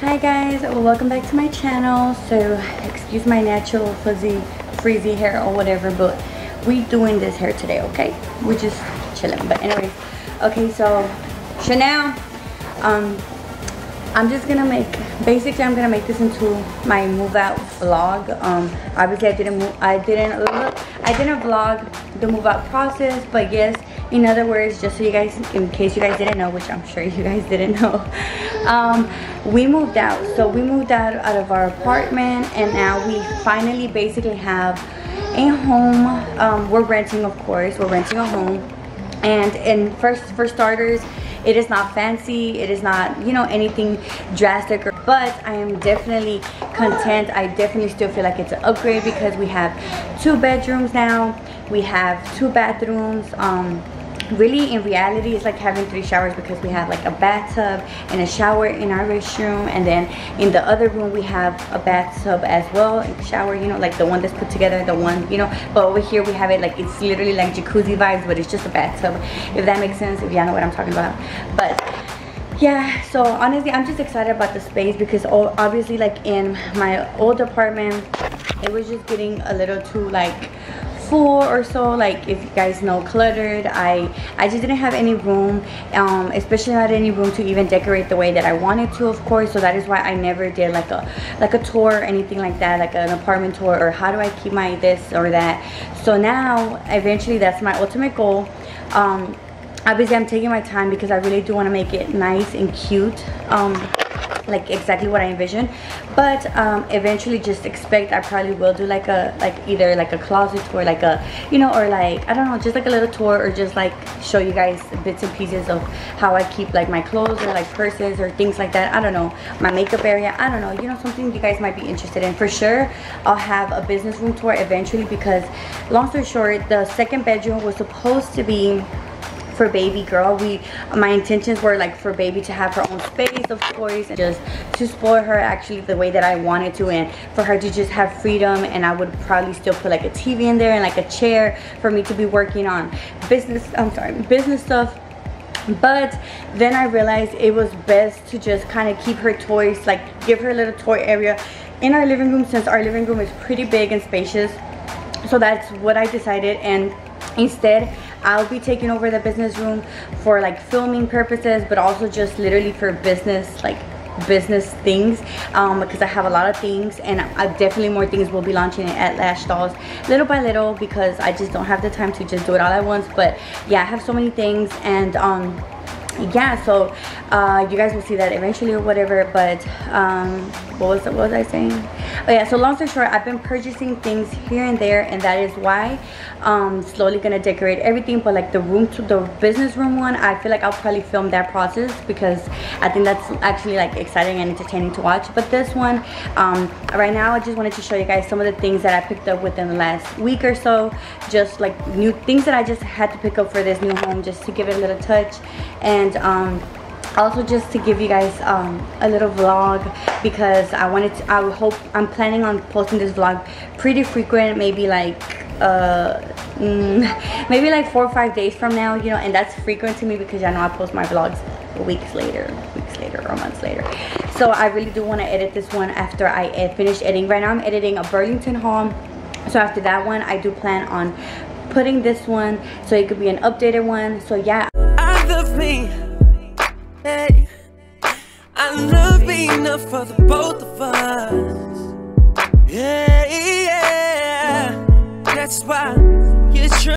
Hi guys, welcome back to my channel. So, excuse my natural fuzzy, frizzy hair or whatever, but we doing this hair today, okay? We're just chilling. But anyway. okay, so Chanel, um, I'm just gonna make, basically I'm gonna make this into my move out vlog. Um, obviously I didn't move, I didn't, I didn't vlog the move out process, but yes, in other words, just so you guys, in case you guys didn't know, which I'm sure you guys didn't know, um, we moved out. So we moved out, out of our apartment and now we finally basically have a home. Um, we're renting, of course, we're renting a home. And, and first, for starters, it is not fancy it is not you know anything drastic but i am definitely content i definitely still feel like it's an upgrade because we have two bedrooms now we have two bathrooms um really in reality it's like having three showers because we have like a bathtub and a shower in our restroom and then in the other room we have a bathtub as well shower you know like the one that's put together the one you know. But over here we have it like it's literally like jacuzzi vibes but it's just a bathtub if that makes sense if y'all know what i'm talking about. But yeah so honestly i'm just excited about the space because obviously like in my old apartment it was just getting a little too like full or so like if you guys know cluttered i i just didn't have any room um especially not any room to even decorate the way that i wanted to of course so that is why i never did like a like a tour or anything like that like an apartment tour or how do i keep my this or that. So now eventually that's my ultimate goal. Um obviously i'm taking my time because i really do want to make it nice and cute um like exactly what I envision. But um, eventually just expect I probably will do like a like either like a closet tour like a you know or like I don't know just like a little tour or just like show you guys bits and pieces of how I keep like my clothes or like purses or things like that. I don't know my makeup area I don't know you know something you guys might be interested in. For sure I'll have a business room tour eventually because long story short the second bedroom was supposed to be for baby girl. We my intentions were like for baby to have her own space of course and just to spoil her actually the way that i wanted to and for her to just have freedom and i would probably still put like a tv in there and like a chair for me to be working on business i'm sorry business stuff. But then i realized it was best to just kind of keep her toys like give her a little toy area in our living room since our living room is pretty big and spacious. So that's what i decided and instead I'll be taking over the business room for like filming purposes but also just literally for business like business things um, because I have a lot of things and I definitely more things will be launching at Lash Dolls little by little because I just don't have the time to just do it all at once but yeah I have so many things and um yeah so uh, you guys will see that eventually or whatever but um, what was what was I saying? Oh yeah so long story short I've been purchasing things here and there and that is why um slowly gonna decorate everything but like the room to the business room one I feel like I'll probably film that process because I think that's actually like exciting and entertaining to watch but this one um right now I just wanted to show you guys some of the things that I picked up within the last week or so just like new things that I just had to pick up for this new home just to give it a little touch and um also just to give you guys um, a little vlog because I wanted to I hope I'm planning on posting this vlog pretty frequent maybe like uh, mm, maybe like four or five days from now you know and that's frequent to me because I know I post my vlogs weeks later weeks later or months later. So I really do want to edit this one after I finish editing. Right now I'm editing a Burlington haul so after that one I do plan on putting this one so it could be an updated one. So yeah Hey, I love enough for the both of us. Yeah, yeah, that's why you try.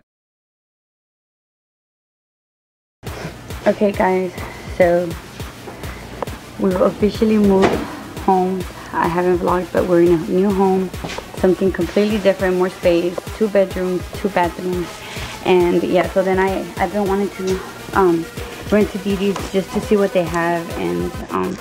Okay, guys, so we've officially moved home. I haven't vlogged, but we're in a new home, something completely different, more space, two bedrooms, two bathrooms, and yeah. So then I I've been wanting to um went to DD's just to see what they have and um,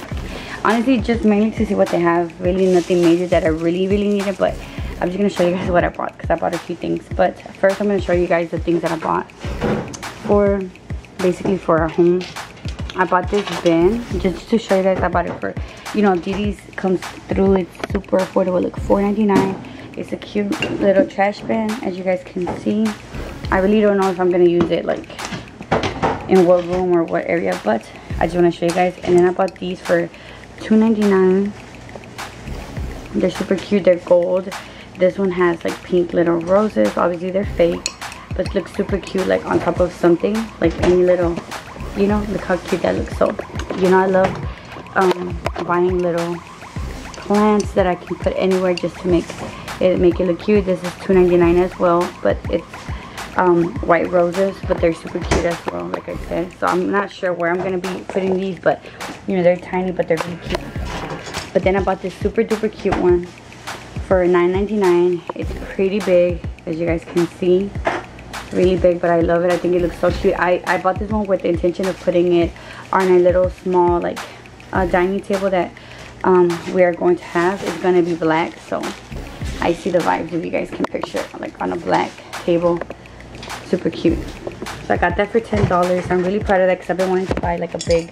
honestly just mainly to see what they have. Really nothing major that I really really needed but I'm just gonna show you guys what I bought because I bought a few things. But first I'm gonna show you guys the things that I bought for basically for our home. I bought this bin just to show you guys I bought it for you know DD's comes through. It's super affordable look $4.99 it's a cute little trash bin as you guys can see. I really don't know if I'm gonna use it like in what room or what area but I just want to show you guys and then I bought these for $2.99. They're super cute. They're gold. This one has like pink little roses. Obviously they're fake. But it looks super cute like on top of something. Like any little, you know, look how cute that looks. So, you know I love um, buying little plants that I can put anywhere just to make it make it look cute. This is $2.99 as well. But it's um, white roses. But they're super cute as well like I said. So I'm not sure where I'm going to be putting these. But, you know, they're tiny but they're really cute. But then I bought this super duper cute one for $9.99. It's pretty big, as you guys can see. Really big, but I love it. I think it looks so cute. I, I bought this one with the intention of putting it on a little small, like, uh, dining table that um, we are going to have. It's going to be black, so I see the vibes if you guys can picture it, like, on a black table. Super cute. So I got that for $10. I'm really proud of that because I've been wanting to buy, like, a big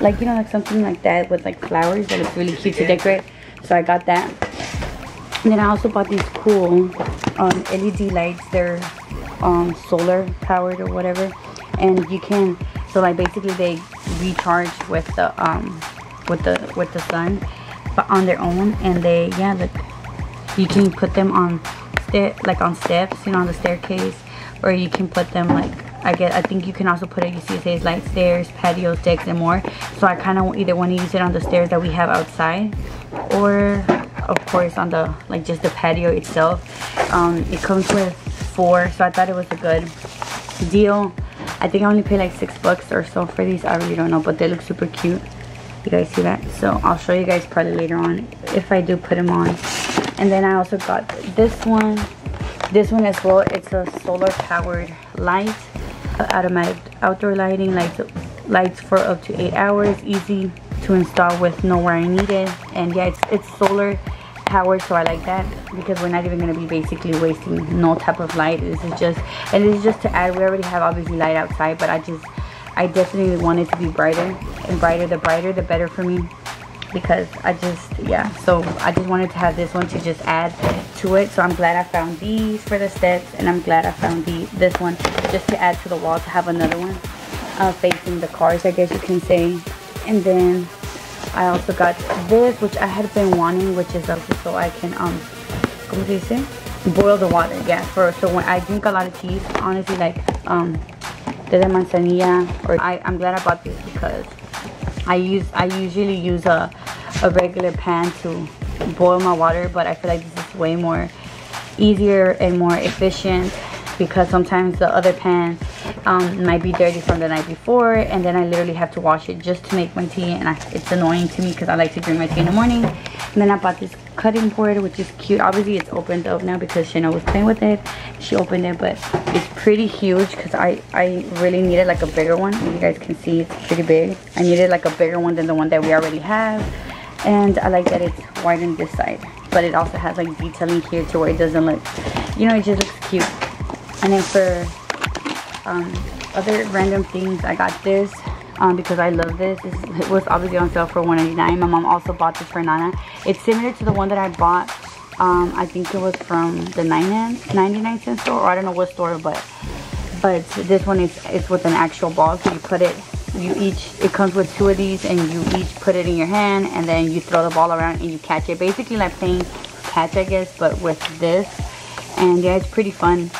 like you know like something like that with like flowers that looks really cute to decorate. So i got that. And then i also bought these cool um, led lights. They're um, solar powered or whatever. And you can so like basically they recharge with the um with the with the sun but on their own. And they yeah look you can put them on like on steps you know on the staircase or you can put them like I get I think you can also put it you see it says light stairs patios decks and more. So I kind of either want to use it on the stairs that we have outside or of course on the like just the patio itself. Um, it comes with four so I thought it was a good deal. I think I only paid like six bucks or so for these. I really don't know but they look super cute. You guys see that? So I'll show you guys probably later on if I do put them on. And then I also got this one this one as well it's a solar powered light uh, automatic outdoor lighting lights lights for up to eight hours easy to install with nowhere I need it and yeah it's it's solar powered so i like that because we're not even going to be basically wasting no type of light. This is just and this is just to add we already have obviously light outside but i just i definitely want it to be brighter and brighter. The brighter the better for me because I just yeah so I just wanted to have this one to just add to it. So I'm glad I found these for the steps and I'm glad I found the this one just to add to the wall to have another one uh, facing the cars I guess you can say. And then I also got this which I had been wanting which is also so I can um como se dice? Boil the water yeah for so when I drink a lot of teas honestly like um the manzanilla or I, I'm glad I bought this because I use I usually use a, a regular pan to boil my water but I feel like this is way more easier and more efficient because sometimes the other pan um, might be dirty from the night before and then I literally have to wash it just to make my tea and I, it's annoying to me because I like to drink my tea in the morning. And then I bought this cutting board which is cute. Obviously it's opened up now because Chanel was playing with it. She opened it but it's pretty huge because I I really needed like a bigger one. You guys can see it's pretty big. I needed like a bigger one than the one that we already have and I like that it's wide on this side but it also has like detailing here to where it doesn't look you know it just looks cute. And then for um, other random things I got this um, because I love this. this. It was obviously on sale for 199 My mom also bought this for Nana. It's similar to the one that I bought. Um, I think it was from the 99 cent store or I don't know what store but but this one is it's with an actual ball so you put it you each it comes with two of these and you each put it in your hand and then you throw the ball around and you catch it basically like playing catch I guess but with this and yeah it's pretty fun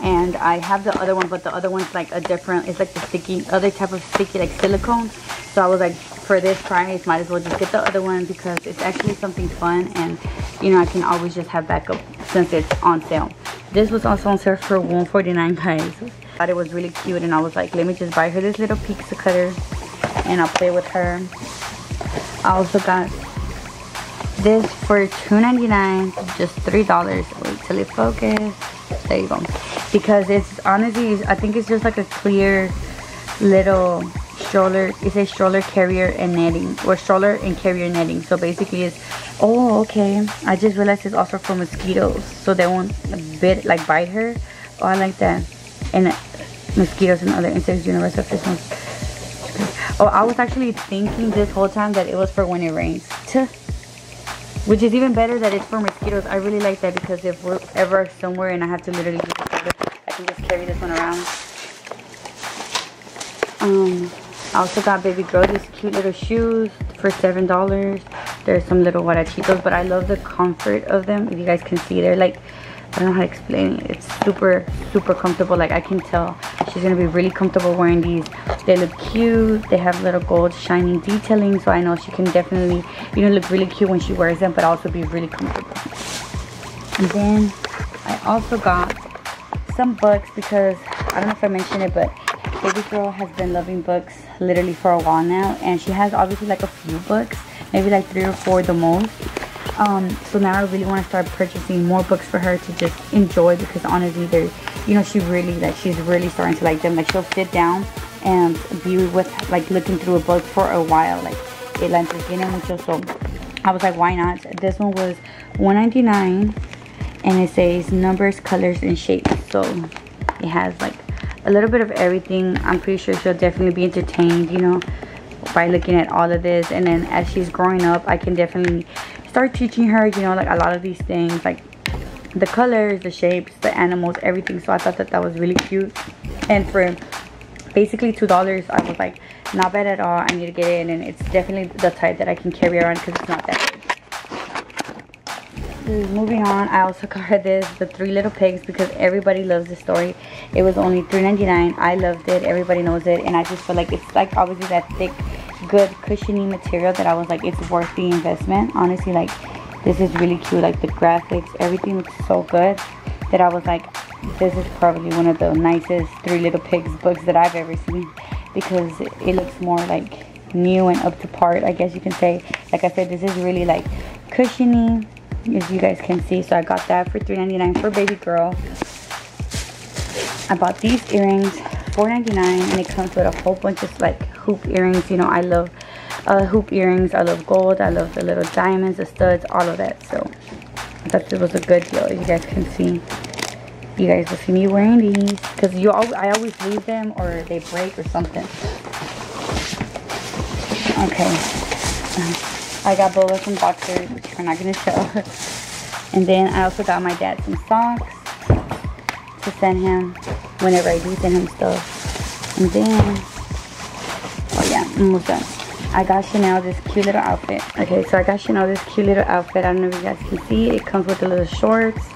and I have the other one but the other one's like a different it's like the sticky other type of sticky like silicone. So I was like for this price might as well just get the other one because it's actually something fun and you know I can always just have backup since it's on sale. This was also on sale for 149 guys. Thought it was really cute and I was like let me just buy her this little pizza cutter and I'll play with her. I also got this for $2.99 just $3 wait till it focus. There you go. Because it's honestly i think it's just like a clear little stroller. It's a stroller carrier and netting or stroller and carrier netting. So basically it's oh okay. I just realized it's also for mosquitoes. So they won't bit like bite her. Oh i like that. And mosquitoes and other insects universal fish oh i was actually thinking this whole time that it was for when it rains which is even better that it's for mosquitoes. I really like that because if we're ever somewhere and I have to literally use I can just carry this one around. Um, I also got baby girl these cute little shoes for seven dollars there's some little guarachitos but I love the comfort of them if you guys can see they're like I don't know how to explain it. It's super, super comfortable. Like I can tell she's gonna be really comfortable wearing these. They look cute. They have little gold shiny detailing. So I know she can definitely, you know, look really cute when she wears them, but also be really comfortable. And then I also got some books because I don't know if I mentioned it, but baby girl has been loving books literally for a while now. And she has obviously like a few books, maybe like three or four the most um, so now I really want to start purchasing more books for her to just enjoy because honestly they're you know she really like she's really starting to like them. Like she'll sit down and be with like looking through a book for a while like it la mucho so I was like why not? This one was 1.99 and it says numbers colors and shapes. So it has like a little bit of everything. I'm pretty sure she'll definitely be entertained you know by looking at all of this. And then as she's growing up I can definitely start teaching her, you know, like a lot of these things, like the colors, the shapes, the animals, everything. So I thought that that was really cute. And for basically $2, I was like, not bad at all. I need to get it. And it's definitely the type that I can carry around because it's not that big. Mm. Moving on, I also got her this, the Three Little Pigs, because everybody loves the story. It was only $3.99. I loved it. Everybody knows it. And I just feel like it's like obviously that thick good cushiony material that I was like it's worth the investment. Honestly like this is really cute. Like the graphics everything looks so good that I was like this is probably one of the nicest Three Little Pigs books that I've ever seen because it looks more like new and up to part I guess you can say. Like I said this is really like cushiony as you guys can see. So I got that for $3.99 for baby girl. I bought these earrings $4.99 and it comes with a whole bunch of like hoop earrings. You know, I love uh, hoop earrings. I love gold. I love the little diamonds, the studs, all of that. So I thought this was a good deal. You guys can see. You guys will see me wearing these because you all I always lose them or they break or something. Okay. I got Boba some boxers, which we're not to show. and then I also got my dad some socks to send him whenever I do send him stuff. And then almost done. I got Chanel this cute little outfit. Okay, so I got Chanel this cute little outfit. I don't know if you guys can see. It comes with the little shorts,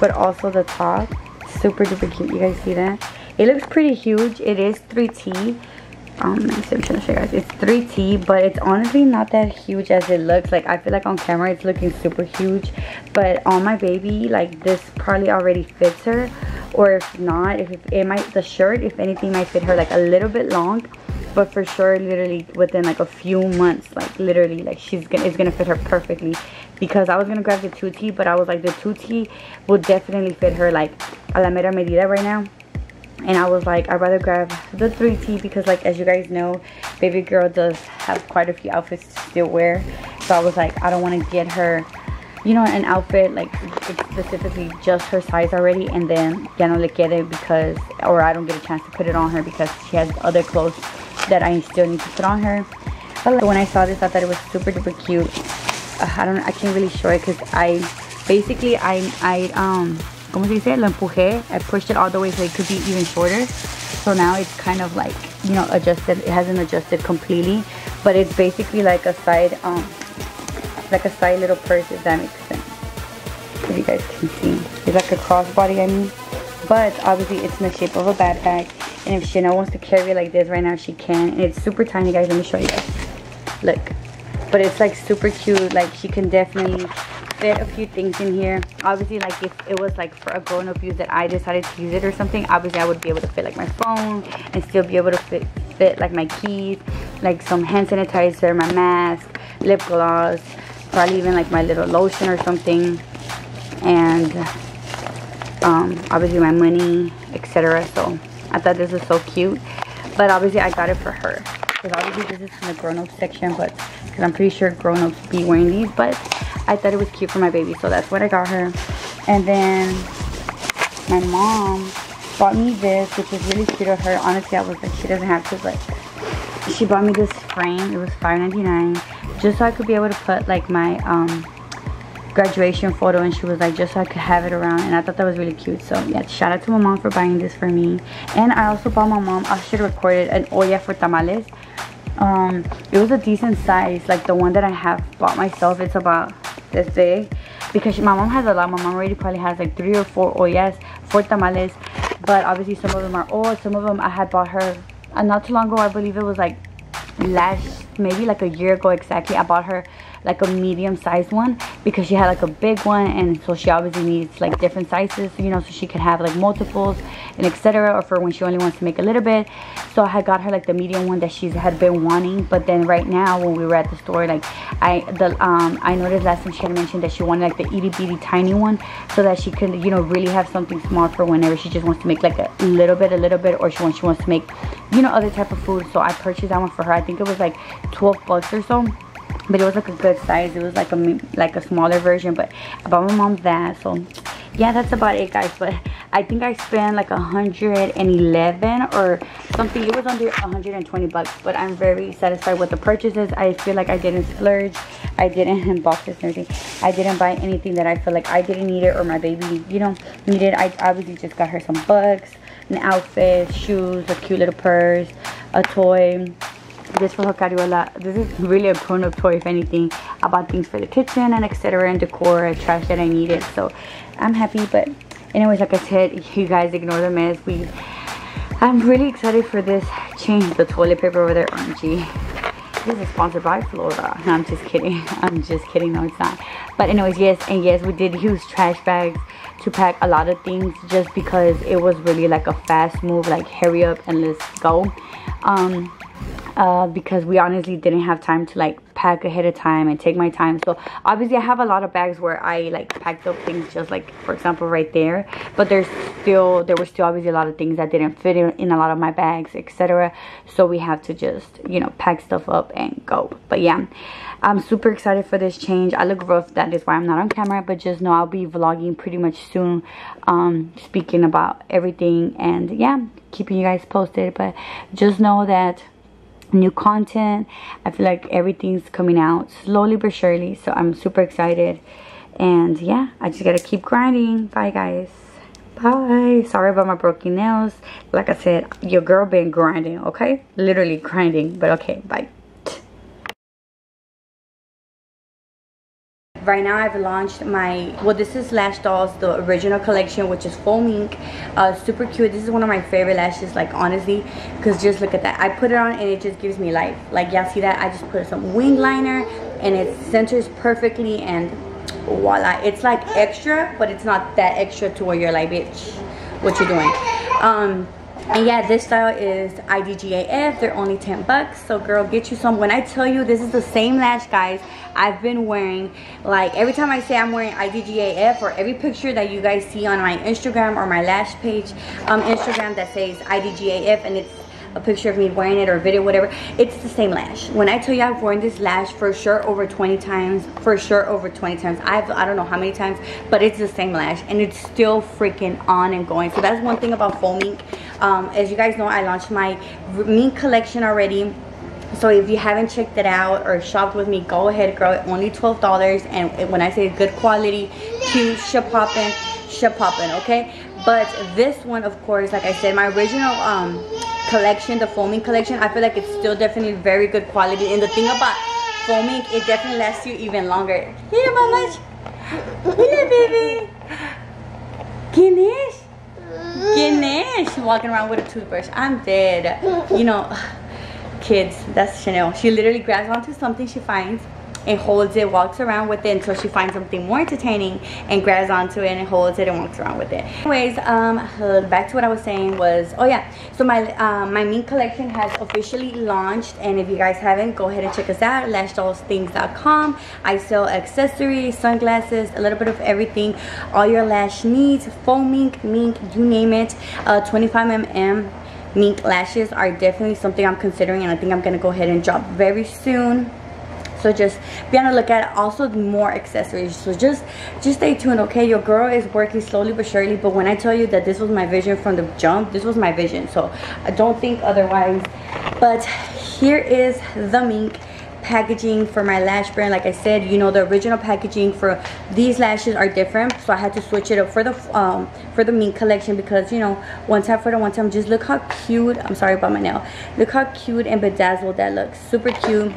but also the top. Super duper cute. You guys see that? It looks pretty huge. It is 3T. Um, I'm trying to show you guys. It's 3T, but it's honestly not that huge as it looks. Like, I feel like on camera it's looking super huge. But on my baby, like, this probably already fits her. Or if not, if it might, the shirt, if anything, might fit her like a little bit long but for sure literally within like a few months like literally like she's gonna it's gonna fit her perfectly. Because I was gonna grab the 2T but I was like the 2T will definitely fit her like a la mera medida right now. And I was like I'd rather grab the 3T because like as you guys know baby girl does have quite a few outfits to still wear. So I was like I don't want to get her you know an outfit like specifically just her size already and then ya no le quede because or I don't get a chance to put it on her because she has other clothes that I still need to put on her. But like, when I saw this, I thought it was super duper cute. Uh, I don't, I can't really show it because I, basically, I, I, um, como se dice? Lo empujé. I pushed it all the way so it could be even shorter. So now it's kind of like, you know, adjusted. It hasn't adjusted completely, but it's basically like a side, um, like a side little purse, if that makes sense. If you guys can see. It's like a crossbody, I mean. But obviously it's in the shape of a backpack and if Chanel wants to carry it like this right now, she can. And it's super tiny, guys. Let me show you guys. Look. But it's like super cute. Like she can definitely fit a few things in here. Obviously, like if it was like for a grown-up use that I decided to use it or something, obviously I would be able to fit like my phone and still be able to fit, fit like my keys, like some hand sanitizer, my mask, lip gloss, probably even like my little lotion or something. And um, obviously my money, etc. So I thought this was so cute. But obviously I got it for her. Because obviously this is in the grown-up section. But because I'm pretty sure grown-ups be wearing these. But I thought it was cute for my baby. So that's what I got her. And then my mom bought me this. Which is really cute of her. Honestly I was like she doesn't have to. But she bought me this frame. It was $5.99. Just so I could be able to put like my... um graduation photo and she was like just so I could have it around and I thought that was really cute. So yeah shout out to my mom for buying this for me. And I also bought my mom I should have recorded an olla for tamales. Um it was a decent size like the one that I have bought myself it's about this big. Because my mom has a lot my mom already probably has like three or four ollas for tamales. But obviously some of them are old some of them I had bought her uh, not too long ago I believe it was like last maybe like a year ago exactly I bought her like a medium sized one because she had like a big one and so she obviously needs like different sizes you know so she can have like multiples and etc or for when she only wants to make a little bit. So I had got her like the medium one that she had been wanting but then right now when we were at the store like I the um I noticed last time she had mentioned that she wanted like the itty bitty tiny one so that she could you know really have something small for whenever she just wants to make like a little bit a little bit or she wants she wants to make you know other type of food. So I purchased that one for her. I think it was like 12 bucks or so but it was like a good size. It was like a like a smaller version but i bought my mom that so yeah that's about it guys. But i think i spent like 111 or something. It was under 120 bucks but i'm very satisfied with the purchases. I feel like i didn't splurge. I didn't box this and everything i didn't buy anything that i feel like i didn't need it or my baby you know needed. I obviously just got her some books an outfit shoes a cute little purse a toy this for her cariola this is really a grown-up toy if anything i bought things for the kitchen and etc and decor and trash that i needed so i'm happy but anyways like i said you guys ignore the mess we i'm really excited for this change the toilet paper over there orangey this is sponsored by Flora. No, I'm just kidding. I'm just kidding. No, it's not. But anyways, yes, and yes, we did use trash bags to pack a lot of things just because it was really like a fast move, like hurry up and let's go. Um, uh, because we honestly didn't have time to like pack ahead of time and take my time. So obviously I have a lot of bags where I like packed up things just like for example right there. But there's still there were still obviously a lot of things that didn't fit in, in a lot of my bags etc so we have to just you know pack stuff up and go. But yeah I'm super excited for this change. I look rough. That is why I'm not on camera. But just know I'll be vlogging pretty much soon um speaking about everything and yeah keeping you guys posted. But just know that new content. I feel like everything's coming out slowly but surely so i'm super excited. And yeah i just gotta keep grinding. Bye guys. Bye. Sorry about my broken nails. Like i said your girl been grinding okay? Literally grinding but okay bye right now I've launched my well this is Lash Dolls the original collection which is foam mink uh, super cute. This is one of my favorite lashes like honestly because just look at that. I put it on and it just gives me life. Like y'all see that? I just put some wing liner and it centers perfectly and voila. It's like extra but it's not that extra to where you're like bitch what you doing? Um and yeah this style is idgaf they're only 10 bucks. So girl get you some. When i tell you this is the same lash guys i've been wearing. Like every time i say i'm wearing idgaf or every picture that you guys see on my instagram or my lash page um instagram that says idgaf and it's a picture of me wearing it or video whatever it's the same lash. When i tell you i've worn this lash for sure over 20 times for sure over 20 times i've i don't know how many times but it's the same lash and it's still freaking on and going. So that's one thing about foam mink. Um, as you guys know i launched my mink collection already. So if you haven't checked it out or shopped with me go ahead girl. Only 12 dollars and when i say good quality cute ship popping ship popping okay but this one of course like i said my original um collection, the foam mink collection, I feel like it's still definitely very good quality. And the thing about foam mink, it definitely lasts you even longer. Here, mama. Here, baby. Ganesh. Ganesh walking around with a toothbrush. I'm dead. You know, kids, that's Chanel. She literally grabs onto something she finds and holds it, walks around with it until she finds something more entertaining and grabs onto it and holds it and walks around with it. Anyways, um, back to what I was saying was, oh yeah, so my um, my mink collection has officially launched and if you guys haven't, go ahead and check us out, lashdollsthings.com. I sell accessories, sunglasses, a little bit of everything, all your lash needs, foam mink, mink, you name it, uh, 25mm mink lashes are definitely something I'm considering and I think I'm gonna go ahead and drop very soon so just be on the lookout. Also more accessories. So just just stay tuned okay? Your girl is working slowly but surely but when i tell you that this was my vision from the jump this was my vision. So i don't think otherwise. But here is the mink packaging for my lash brand. Like i said you know the original packaging for these lashes are different. So i had to switch it up for the um for the mink collection because you know one time for the one time just look how cute i'm sorry about my nail. Look how cute and bedazzled that looks. Super cute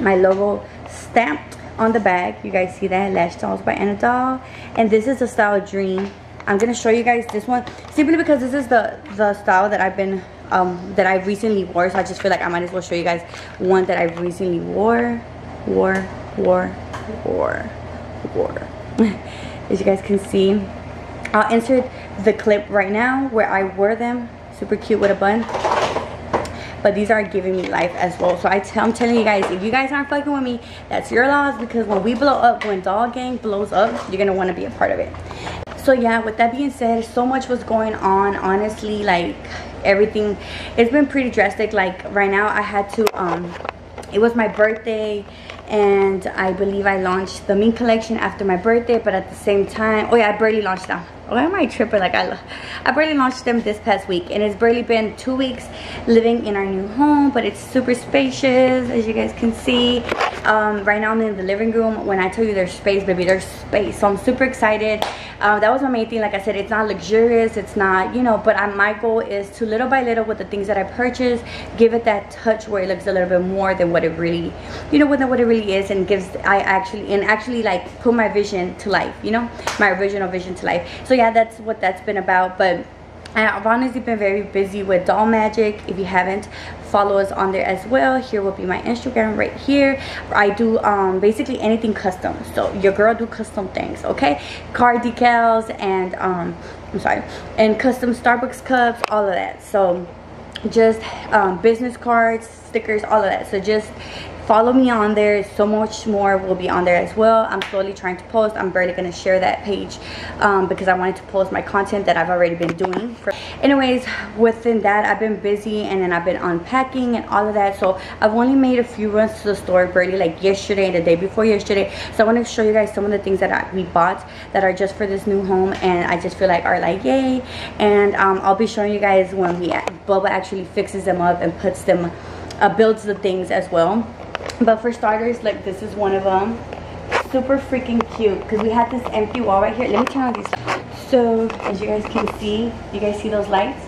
my logo stamped on the bag you guys see that lash styles by Ana Doll and this is the style dream i'm gonna show you guys this one simply because this is the the style that i've been um, that I've recently wore. So I just feel like I might as well show you guys one that I recently wore, wore, wore, wore, wore. As you guys can see, I'll insert the clip right now where I wore them. Super cute with a bun. But these are giving me life as well. So I'm telling you guys, if you guys aren't fucking with me, that's your loss. Because when we blow up, when Doll Gang blows up, you're to want to be a part of it so yeah with that being said so much was going on honestly like everything it's been pretty drastic like right now i had to um it was my birthday and i believe i launched the mink collection after my birthday but at the same time oh yeah i barely launched them why am I tripping? Like I I barely launched them this past week and it's barely been two weeks living in our new home but it's super spacious as you guys can see. Um, right now I'm in the living room. When I tell you there's space baby there's space. So I'm super excited uh, that was my main thing. Like I said it's not luxurious. It's not you know but I, my goal is to little by little with the things that I purchase give it that touch where it looks a little bit more than what it really you know what, what it really is and gives I actually and actually like put my vision to life you know my original vision to life. So yeah that's what that's been about. But I've honestly been very busy with Doll Magic. If you haven't, follow us on there as well. Here will be my Instagram right here. I do um, basically anything custom. So your girl do custom things, okay? Car decals and, um, I'm sorry, and custom Starbucks cups, all of that. So just um, business cards, stickers, all of that. So just follow me on there. So much more will be on there as well. I'm slowly trying to post. I'm barely going to share that page um, because i wanted to post my content that i've already been doing anyways within that i've been busy and then i've been unpacking and all of that. So i've only made a few runs to the store barely like yesterday and the day before yesterday. So i want to show you guys some of the things that I, we bought that are just for this new home and i just feel like are like yay. And um, i'll be showing you guys when we Bubba actually fixes them up and puts them uh, builds the things as well but for starters like this is one of them. Super freaking cute because we had this empty wall right here. Let me turn on these. So as you guys can see you guys see those lights?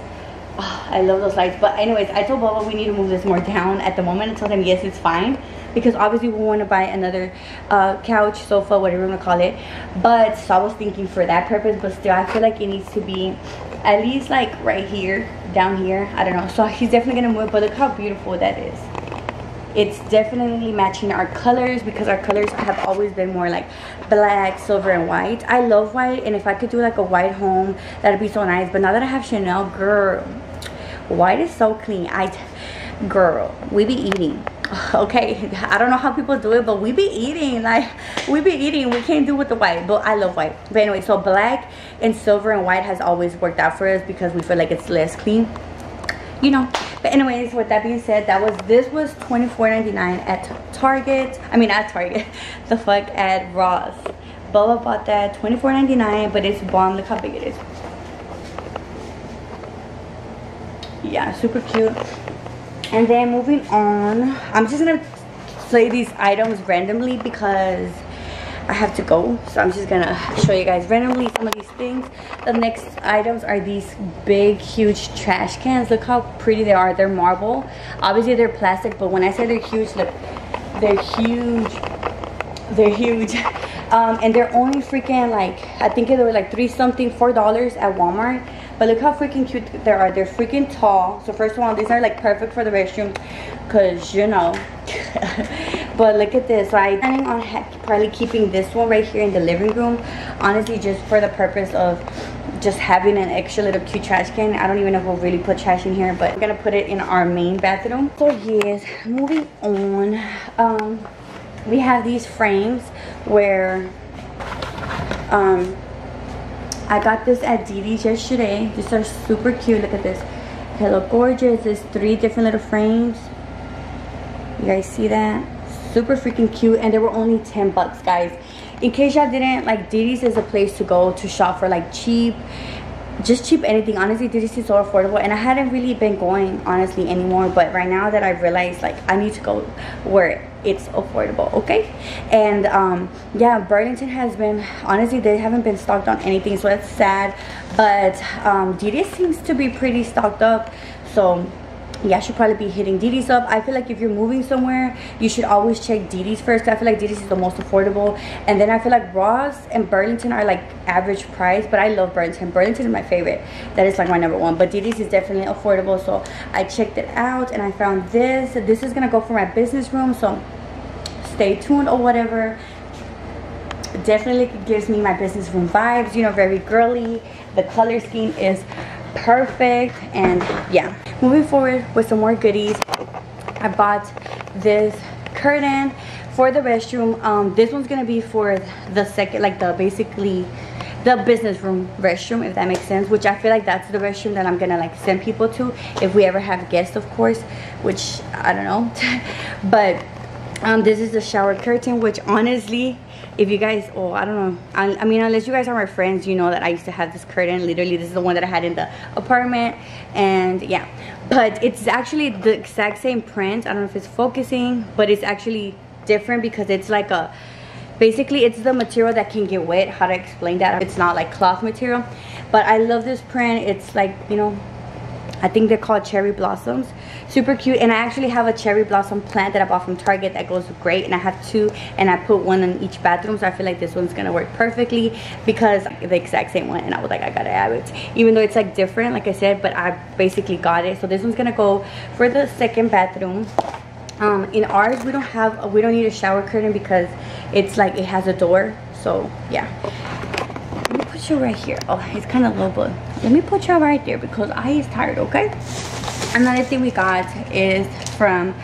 Oh, i love those lights. But anyways i told Bubba we need to move this more down at the moment i told him yes it's fine because obviously we want to buy another uh, couch sofa whatever you want to call it. But so i was thinking for that purpose but still i feel like it needs to be at least like right here down here. I don't know. So he's definitely gonna move but look how beautiful that is it's definitely matching our colors because our colors have always been more like black silver and white. I love white and if i could do like a white home that'd be so nice. But now that i have chanel girl white is so clean. I girl we be eating. Okay i don't know how people do it but we be eating. Like we be eating. We can't do with the white but i love white. But anyway so black and silver and white has always worked out for us because we feel like it's less clean. You know but anyways with that being said that was this was $24.99 at target i mean at target the fuck at ross. Bella bought that $24.99 but it's bomb look how big it is. Yeah super cute. And then moving on i'm just gonna play these items randomly because I have to go so I'm just gonna show you guys randomly some of these things. The next items are these big huge trash cans. Look how pretty they are. They're marble. Obviously they're plastic but when I say they're huge look they're huge. They're huge. Um, and they're only freaking like I think they were like three something four dollars at Walmart. But look how freaking cute they are. They're freaking tall. So first of all these are like perfect for the restroom because you know but look at this i'm planning on probably keeping this one right here in the living room. Honestly just for the purpose of just having an extra little cute trash can. I don't even know if we'll really put trash in here but i'm gonna put it in our main bathroom. So yes moving on. Um we have these frames where um i got this at dd's yesterday these are super cute. Look at this. Hello gorgeous. There's three different little frames. You guys see that super freaking cute and they were only 10 bucks guys. In case y'all didn't like dd's is a place to go to shop for like cheap just cheap anything. Honestly this is so affordable and i hadn't really been going honestly anymore but right now that I've realized like i need to go where it's affordable okay? And um yeah burlington has been honestly they haven't been stocked on anything so that's sad but um DD seems to be pretty stocked up so yeah, I should probably be hitting DD's up. I feel like if you're moving somewhere, you should always check DD's first. I feel like DD's is the most affordable. And then I feel like Ross and Burlington are like average price, but I love Burlington. Burlington is my favorite. That is like my number one. But DD's is definitely affordable. So I checked it out and I found this. This is gonna go for my business room. So stay tuned or whatever. Definitely gives me my business room vibes, you know, very girly. The color scheme is perfect and yeah. Moving forward with some more goodies i bought this curtain for the restroom. Um this one's gonna be for the second like the basically the business room restroom if that makes sense which i feel like that's the restroom that i'm gonna like send people to if we ever have guests of course which i don't know. But um this is the shower curtain which honestly if you guys oh i don't know. I, I, mean unless you guys are my friends you know that i used to have this curtain. Literally this is the one that i had in the apartment. And yeah. But it's actually the exact same print. I don't know if it's focusing but it's actually different because it's like a basically it's the material that can get wet. How to explain that? It's not like cloth material. But i love this print. It's like you know I think they're called cherry blossoms. Super cute. And I actually have a cherry blossom plant that I bought from Target that goes great. And I have two and I put one in each bathroom. So I feel like this one's going to work perfectly because the exact same one. And I was like, I got to have it. Even though it's like different, like I said, but I basically got it. So this one's going to go for the second bathroom. Um, in ours, we don't have, we don't need a shower curtain because it's like, it has a door. So yeah Let me put you right here. Oh, it's kind of low, but let me put y'all right there because I is tired, okay? Another thing we got is from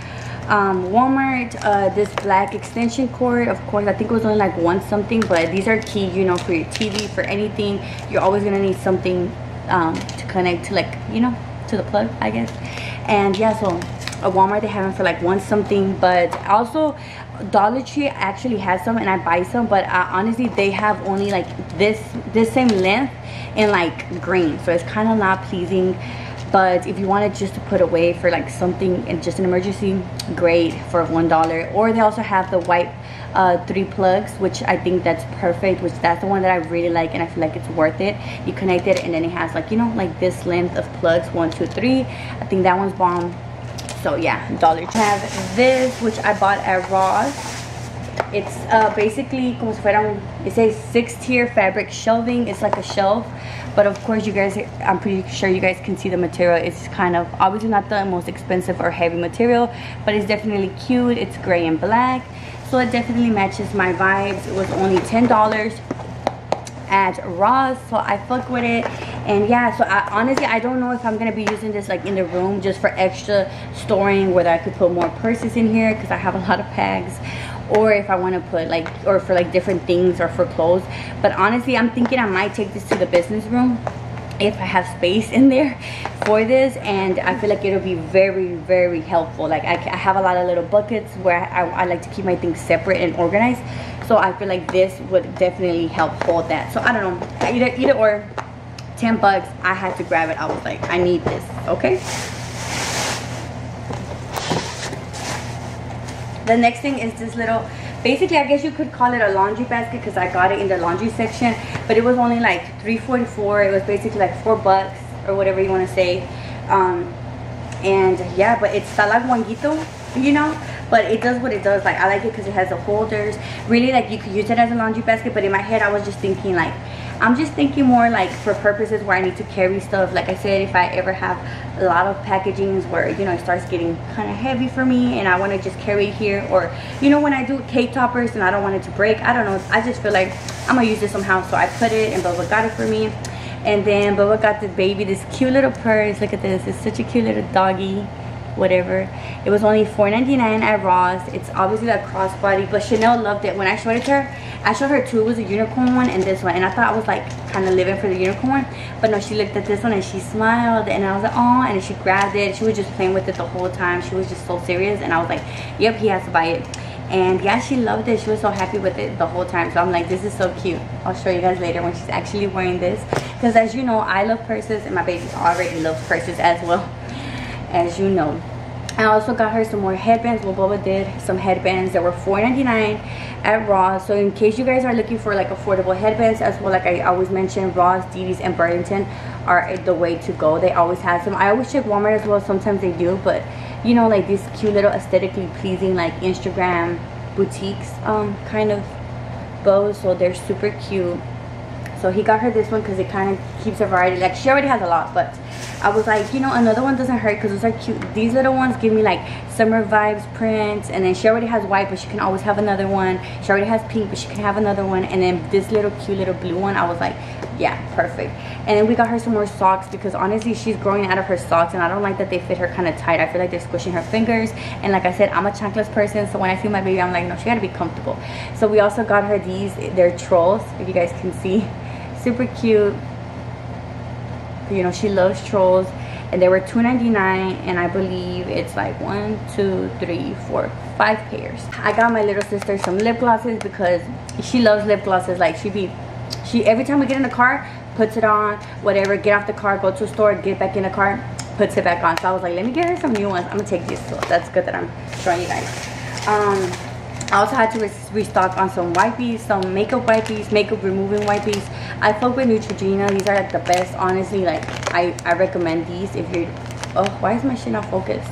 um, Walmart, uh, this black extension cord. Of course, I think it was only like one something, but these are key, you know, for your TV, for anything. You're always gonna need something um, to connect to like, you know, to the plug, I guess. And yeah, so at Walmart they have them for like one something, but also Dollar Tree actually has some and I buy some but uh, honestly they have only like this this same length in like green. So it's kind of not pleasing. But if you want it just to put away for like something and just an emergency great for one dollar. Or they also have the white uh, three plugs which I think that's perfect which that's the one that I really like and I feel like it's worth it. You connect it and then it has like you know like this length of plugs one two three. I think that one's bomb so yeah dollar tree I have this which i bought at ross. It's uh, basically como si fuera it says six tier fabric shelving. It's like a shelf but of course you guys i'm pretty sure you guys can see the material. It's kind of obviously not the most expensive or heavy material but it's definitely cute. It's gray and black so it definitely matches my vibes. It was only ten dollars at Ross so I fuck with it. And yeah so I honestly I don't know if I'm gonna be using this like in the room just for extra storing whether I could put more purses in here because I have a lot of bags or if I want to put like or for like different things or for clothes. But honestly I'm thinking I might take this to the business room if I have space in there for this and I feel like it'll be very very helpful. Like I, I have a lot of little buckets where I, I like to keep my things separate and organized so I feel like this would definitely help hold that. So I don't know either either or 10 bucks I had to grab it. I was like I need this okay? The next thing is this little basically I guess you could call it a laundry basket because I got it in the laundry section but it was only like 3.44 it was basically like four bucks or whatever you want to say. Um, and yeah but it's like guanguito you know but it does what it does like I like it because it has the holders really like you could use it as a laundry basket but in my head I was just thinking like I'm just thinking more like for purposes where I need to carry stuff. Like I said, if I ever have a lot of packagings where, you know, it starts getting kind of heavy for me and I want to just carry it here. Or, you know, when I do cake toppers and I don't want it to break. I don't know. I just feel like I'm to use it somehow. So I put it and Bubba got it for me. And then Bubba got the baby this cute little purse. Look at this. It's such a cute little doggy whatever. It was only $4.99 at ross. It's obviously a crossbody but chanel loved it. When i showed it to her i showed her two. It was a unicorn one and this one and i thought i was like kind of living for the unicorn but no she looked at this one and she smiled and i was like oh and she grabbed it. She was just playing with it the whole time. She was just so serious and i was like yep he has to buy it. And yeah she loved it. She was so happy with it the whole time. So i'm like this is so cute. I'll show you guys later when she's actually wearing this because as you know i love purses and my baby already loves purses as well as you know I also got her some more headbands. Well, Boba did some headbands that were $4.99 at Ross. So in case you guys are looking for like affordable headbands as well, like I always mention, Ross, dd's, and Burlington are the way to go. They always have them. I always check Walmart as well. Sometimes they do, but you know, like these cute little aesthetically pleasing like Instagram boutiques um, kind of bows. So they're super cute. So he got her this one because it kind of keeps a variety. Like she already has a lot, but I was like, you know, another one doesn't hurt because those are cute. These little ones give me like summer vibes prints. And then she already has white, but she can always have another one. She already has pink, but she can have another one. And then this little cute little blue one, I was like, yeah, perfect. And then we got her some more socks because honestly, she's growing out of her socks. And I don't like that they fit her kind of tight. I feel like they're squishing her fingers. And like I said, I'm a chancless person. So when I see my baby, I'm like, no, she got to be comfortable. So we also got her these. They're trolls, if you guys can see. Super cute you know she loves trolls and they were $2.99 and i believe it's like one two three four five pairs. I got my little sister some lip glosses because she loves lip glosses. Like she be she every time we get in the car puts it on whatever get off the car go to a store get back in the car puts it back on. So i was like let me get her some new ones. I'm gonna take these so that's good that i'm showing you guys. Um I also had to restock on some wipes, some makeup wipes, makeup removing wipes. I fuck with Neutrogena. These are like the best, honestly. Like I, I recommend these if you're. Oh, why is my shit not focused?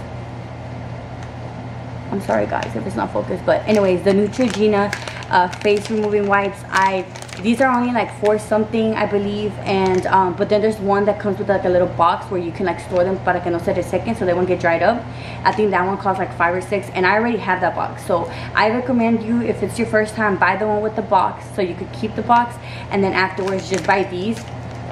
I'm sorry guys if it's not focused, but anyways, the Neutrogena uh, face removing wipes. I these are only like four something i believe and um, but then there's one that comes with like a little box where you can like store them para que no se second so they won't get dried up. I think that one costs like five or six and i already have that box. So i recommend you if it's your first time buy the one with the box so you could keep the box and then afterwards just buy these.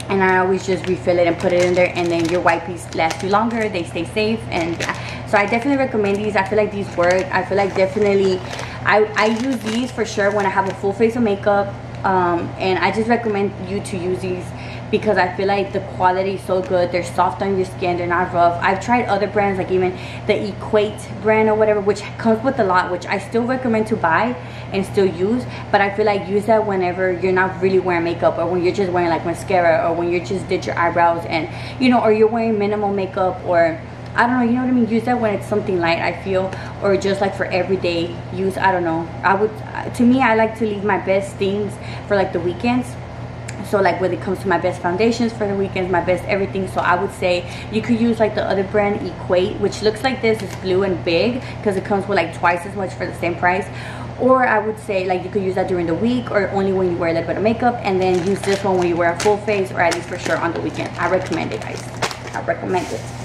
And I always just refill it and put it in there and then your wipes last you longer they stay safe and yeah. So I definitely recommend these. I feel like these work. I feel like definitely I, I use these for sure when I have a full face of makeup um, and I just recommend you to use these because I feel like the quality is so good. They're soft on your skin. They're not rough. I've tried other brands like even the Equate brand or whatever which comes with a lot which I still recommend to buy and still use but I feel like use that whenever you're not really wearing makeup or when you're just wearing like mascara or when you just did your eyebrows and you know or you're wearing minimal makeup or I don't know, you know what I mean? Use that when it's something light, I feel, or just like for everyday use. I don't know. I would, to me, I like to leave my best things for like the weekends. So like when it comes to my best foundations for the weekends, my best everything. So I would say you could use like the other brand Equate, which looks like this. It's blue and big because it comes with like twice as much for the same price or I would say like you could use that during the week or only when you wear a little bit of makeup and then use this one when you wear a full face or at least for sure on the weekend. I recommend it guys. I recommend it.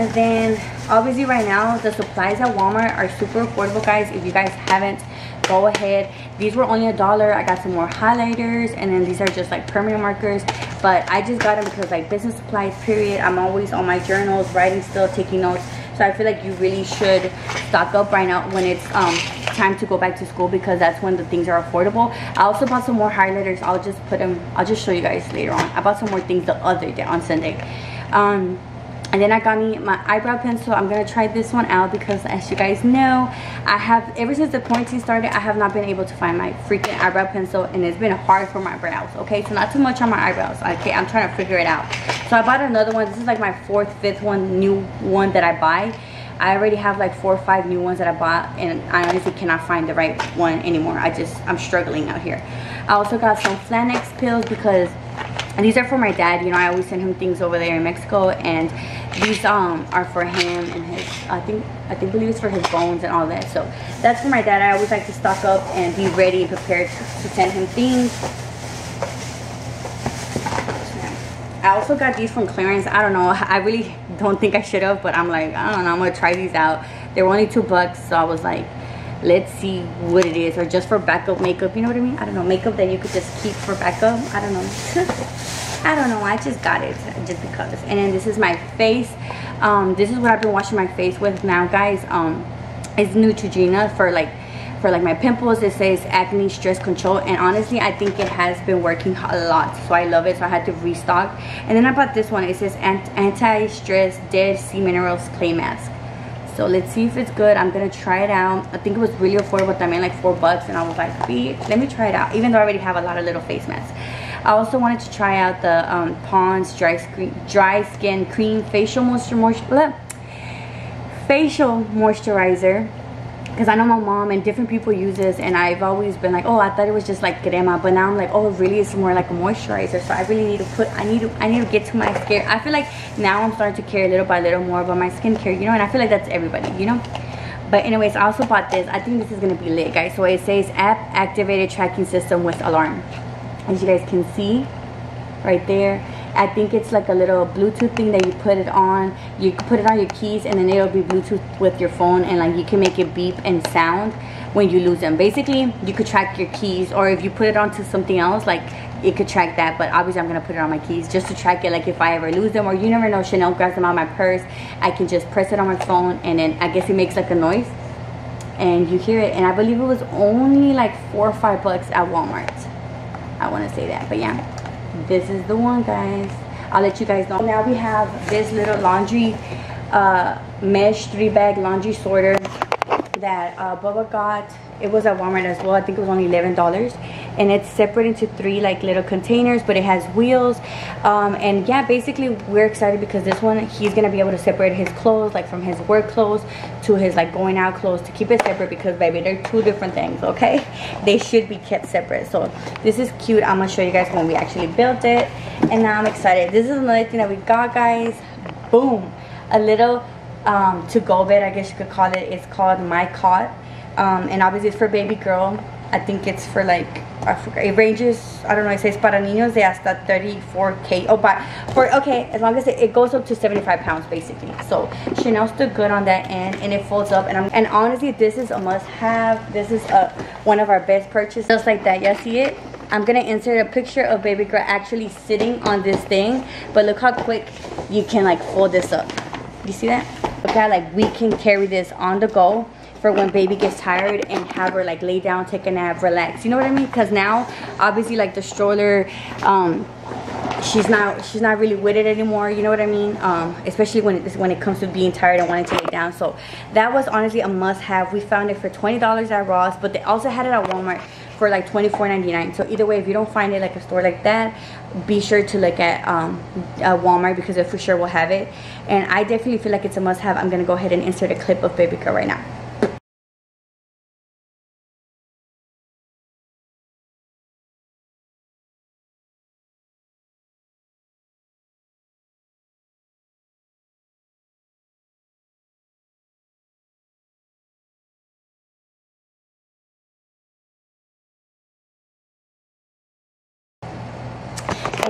And then obviously right now the supplies at Walmart are super affordable guys. If you guys haven't, go ahead. These were only a dollar. I got some more highlighters and then these are just like permanent markers. But I just got them because like business supplies period. I'm always on my journals, writing still, taking notes. So I feel like you really should stock up right now when it's um, time to go back to school because that's when the things are affordable. I also bought some more highlighters. I'll just put them, I'll just show you guys later on. I bought some more things the other day on Sunday. Um, and then I got me my eyebrow pencil. I'm going to try this one out because as you guys know, I have, ever since the quarantine started, I have not been able to find my freaking eyebrow pencil and it's been hard for my brows, okay? So not too much on my eyebrows, okay? I'm trying to figure it out. So I bought another one. This is like my fourth, fifth one, new one that I buy. I already have like four or five new ones that I bought and I honestly cannot find the right one anymore. I just, I'm struggling out here. I also got some Flanax pills because and these are for my dad. You know i always send him things over there in mexico and these um are for him and his i think i think believe it's for his bones and all that. So that's for my dad. I always like to stock up and be ready and prepared to send him things. I also got these from clearance i don't know. I really don't think i should have but i'm like i don't know. I'm gonna try these out. They were only two bucks so i was like let's see what it is or just for backup makeup you know what i mean? I don't know makeup that you could just keep for backup i don't know. I don't know i just got it just because. And then this is my face um, this is what i've been washing my face with now guys um it's neutrogena for like for like my pimples it says acne stress control and honestly i think it has been working a lot so i love it so i had to restock. And then i bought this one it says anti-stress dead sea minerals clay mask so let's see if it's good. I'm gonna try it out. I think it was really affordable i mean like four bucks and i was like let me try it out even though i already have a lot of little face masks. I also wanted to try out the um, pond's dry skin dry skin cream facial moisture moisture facial moisturizer because I know my mom and different people use this and I've always been like oh I thought it was just like crema but now I'm like oh really? It's more like a moisturizer so I really need to put I need to I need to get to my skin I feel like now I'm starting to care little by little more about my skincare you know and I feel like that's everybody you know? But anyways I also bought this I think this is gonna be lit guys so it says app activated tracking system with alarm as you guys can see right there I think it's like a little Bluetooth thing that you put it on. You put it on your keys and then it'll be Bluetooth with your phone and like you can make it beep and sound when you lose them. Basically, you could track your keys or if you put it onto something else, like it could track that. But obviously, I'm to put it on my keys just to track it. Like if I ever lose them or you never know, Chanel grabs them out of my purse, I can just press it on my phone and then I guess it makes like a noise and you hear it. And I believe it was only like four or five bucks at Walmart. I want to say that. But yeah this is the one guys. I'll let you guys know. Now we have this little laundry uh, mesh three bag laundry sorter that uh, Bubba got. It was at Walmart as well. I think it was only $11. And it's separate into three like little containers, but it has wheels. Um, and yeah, basically we're excited because this one, he's going to be able to separate his clothes, like from his work clothes to his like going out clothes to keep it separate because baby, they're two different things, okay? They should be kept separate. So this is cute. I'm going to show you guys when we actually built it. And now I'm excited. This is another thing that we got, guys. Boom. A little um, to go bed, I guess you could call it. It's called My Cot. Um, and obviously it's for baby girl. I think it's for like, I it ranges, I don't know, it says para niños de hasta 34K. Oh, but for, okay, as long as it, it goes up to 75 pounds basically. So Chanel stood good on that end and it folds up. And I'm, and honestly, this is a must have. This is a, one of our best purchases. Just like that, y'all see it? I'm gonna insert a picture of baby girl actually sitting on this thing. But look how quick you can like fold this up. You see that? Okay like we can carry this on the go for when baby gets tired and have her like lay down take a nap relax. You know what i mean? Because now obviously like the stroller um she's not she's not really with it anymore. You know what i mean? Um especially when it when it comes to being tired and wanting to lay down. So that was honestly a must-have. We found it for 20 dollars at ross but they also had it at walmart for like $24.99 so either way if you don't find it like a store like that be sure to look at um, Walmart because it for sure will have it. And I definitely feel like it's a must have I'm gonna go ahead and insert a clip of Baby Girl right now